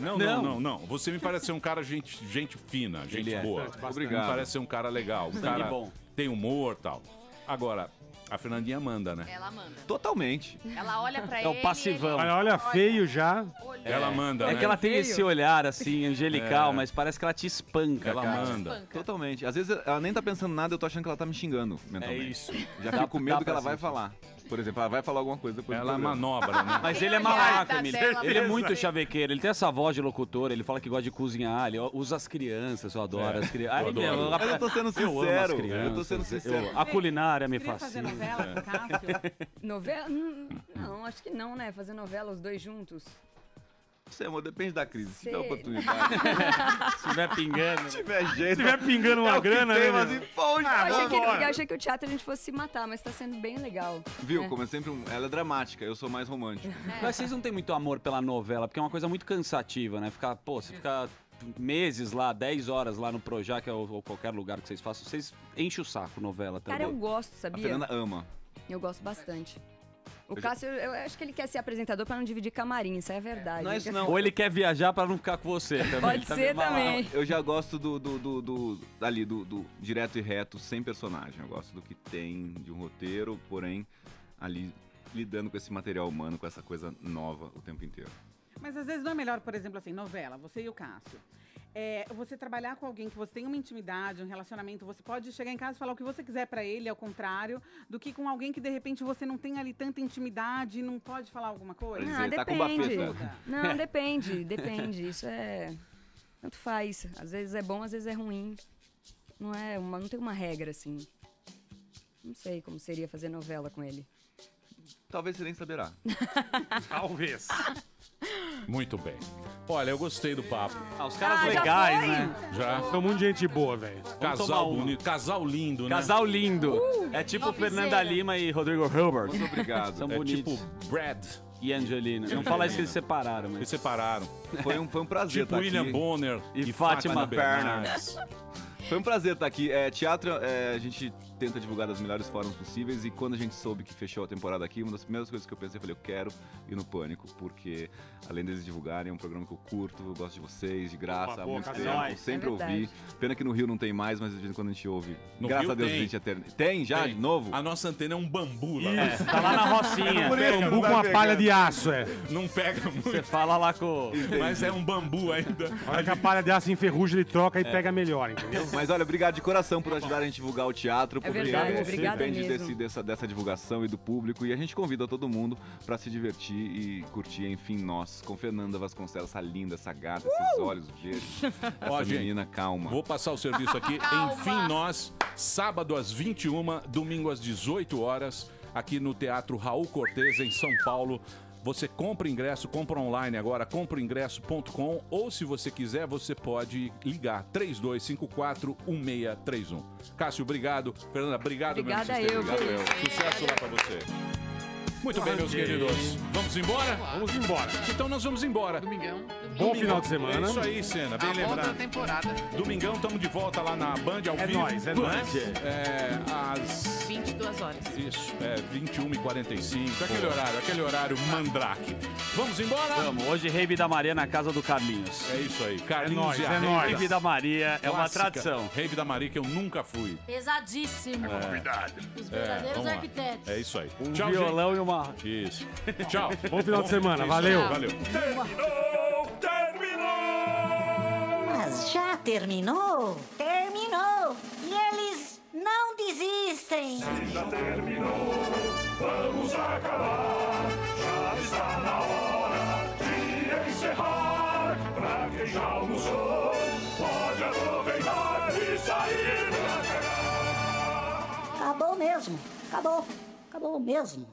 Não, não, não, não. Você me parece ser um cara gente, gente fina, gente Ele é. boa. Bastante, bastante. Me Obrigado. parece ser um cara legal. Um cara bom. tem humor e tal. Agora, a Fernandinha manda, né? Ela manda. Totalmente. Ela olha pra É o ele. passivão. Olha, olha, feio já. Ela manda, É né? que ela tem esse olhar assim, angelical, É. mas parece que ela te espanca, Ela cara. manda. Totalmente. Às vezes ela nem tá pensando nada, eu tô achando que ela tá me xingando mentalmente. É isso. Já Dá- fico com dá medo que pra ela vai sentir. falar. Por exemplo, ela vai falar alguma coisa depois Ela manobra, né? Mas ele é malaco, da Emílio. Ele é muito chavequeiro, ele tem essa voz de locutor, ele fala que gosta de cozinhar, ele usa as crianças, eu adoro É, as crianças. eu. Mas eu tô sendo Eu amo as sincero, crianças. eu tô sendo sincero. Eu- a culinária me Queria fazer fascina. novela com o Cássio? (laughs) Novela? Hum, Não, acho que não, né? Fazer novela os dois juntos. Sei, amor, depende da crise. Se tiver oportunidade, (laughs) Se estiver pingando. se tiver jeito. Se tiver pingando uma é grana, tem, né? mas assim, pô, eu, achei que, eu achei que o teatro a gente fosse se matar, mas tá sendo bem legal. Viu, É. como é sempre, um- ela é dramática, eu sou mais romântico. Mas vocês não têm muito amor pela novela, porque é uma coisa muito cansativa, né? Ficar, pô, você ficar meses lá, 10 horas lá no Projac ou, ou qualquer lugar que vocês façam, vocês enchem o saco novela também. Cara, eu gosto, A sabia? Fernanda ama. Eu gosto bastante. O Eu já- Cássio, eu acho que ele quer ser apresentador pra não dividir camarim, isso é verdade. Não é isso não. Ou ele quer viajar pra não ficar com você também. Pode ele tá ser também. Eu já gosto do, do, do, do- ali, do, do direto e reto, sem personagem. Eu gosto do que tem de um roteiro, porém, ali lidando com esse material humano, com essa coisa nova o tempo inteiro. Mas às vezes não é melhor, por exemplo, assim, novela, você e o Cássio. É, você trabalhar com alguém que você tem uma intimidade, um relacionamento, você pode chegar em casa e falar o que você quiser pra ele, ao contrário, do que com alguém que de repente você não tem ali tanta intimidade e não pode falar alguma coisa. Ah, dizer, tá com depende. bafeta. Não, (laughs) depende, depende. Isso é. Tanto faz. Às vezes é bom, às vezes é ruim. Não é uma, não tem uma regra assim. Não sei como seria fazer novela com ele. Talvez você nem saberá. (laughs) (laughs) Talvez. Muito bem. Olha, eu gostei do papo. Ah, os caras Ah, já legais, foi? né? Já. São muito gente boa, velho. Casal bonito. Casal lindo, né? Casal lindo. Uh, é tipo. Fernanda Lima e Rodrigo Hilbert. Muito obrigado. São É bonitos. tipo Brad. E Angelina. Não fala isso que eles separaram, mas... Eles separaram. Foi um, foi um prazer Tipo estar William aqui. Bonner E Fátima Bernardes. Foi um prazer estar aqui. É, teatro, é, a gente tenta divulgar das melhores formas possíveis e quando a gente soube que fechou a temporada aqui, uma das primeiras coisas que eu pensei, eu falei, eu quero ir no Pânico, porque além deles divulgarem, é um programa que eu curto, eu gosto de vocês, de graça, Uma há muito tempo, É sempre verdade. ouvi. Pena que no Rio não tem mais, mas de vez em quando a gente ouve. No Graças Rio a Deus tem. a gente até... Tem já, Tem. de novo? A nossa antena é um bambu lá. É, tá lá na Rocinha. Isso que Bambu com tá uma pegando. palha de aço, é. Não pega Você muito, fala lá com... mas é um bambu ainda. A hora que a palha de aço enferruja, ele troca e pega melhor, entendeu? (laughs) Mas olha, obrigado de coração por ajudar a gente a divulgar o teatro, porque verdade, é, obrigada depende mesmo. desse, dessa, dessa divulgação e do público. E a gente convida todo mundo pra se divertir e curtir, enfim, nós, com Fernanda Vasconcelos, essa linda, essa gata, esses olhos verdes, (laughs) essa Ó, gente, menina calma. Vou passar o serviço aqui. (laughs) Enfim, nós, sábado às 21, domingo às 18 horas, aqui no Teatro Raul Cortez, em São Paulo. Você compra ingresso, compra online agora, compraingresso.com ou se você quiser, você pode ligar 3254-1631. Cássio, obrigado. Fernanda, obrigado Obrigada mesmo. eu, vindo. beijo. Sucesso lá pra você. Muito bem, meus queridos. Vamos embora? Vamos embora. Então nós vamos embora. Domingão. Bom final de semana. É isso aí, Cena. Bem A volta da lembrado. temporada. Domingão, estamos de volta lá na Band ao É vivo. nóis, é Band. nóis. É, às 22 horas. Isso, é 21h45, aquele horário, aquele horário mandrake. Vamos embora? Vamos, hoje Rave da Maria na casa do Carlinhos. É isso aí, Carlinhos nóis, e a é nóis. Rave da Maria é uma clássica. tradição. Rave da Maria que eu nunca fui. Pesadíssimo. Os É, verdadeiros vamos lá. arquitetos. É isso aí. Um Tchau, violão e uma... Isso. Tchau. (laughs) Bom final de semana, Isso. valeu. Valeu. Terminou, terminou! Mas já terminou? Terminou! E eles não desistem! Já terminou, vamos acabar. Já está na hora de encerrar. Pra quem já almoçou, pode aproveitar e sair pra cá. Acabou mesmo! Acabou! Acabou mesmo!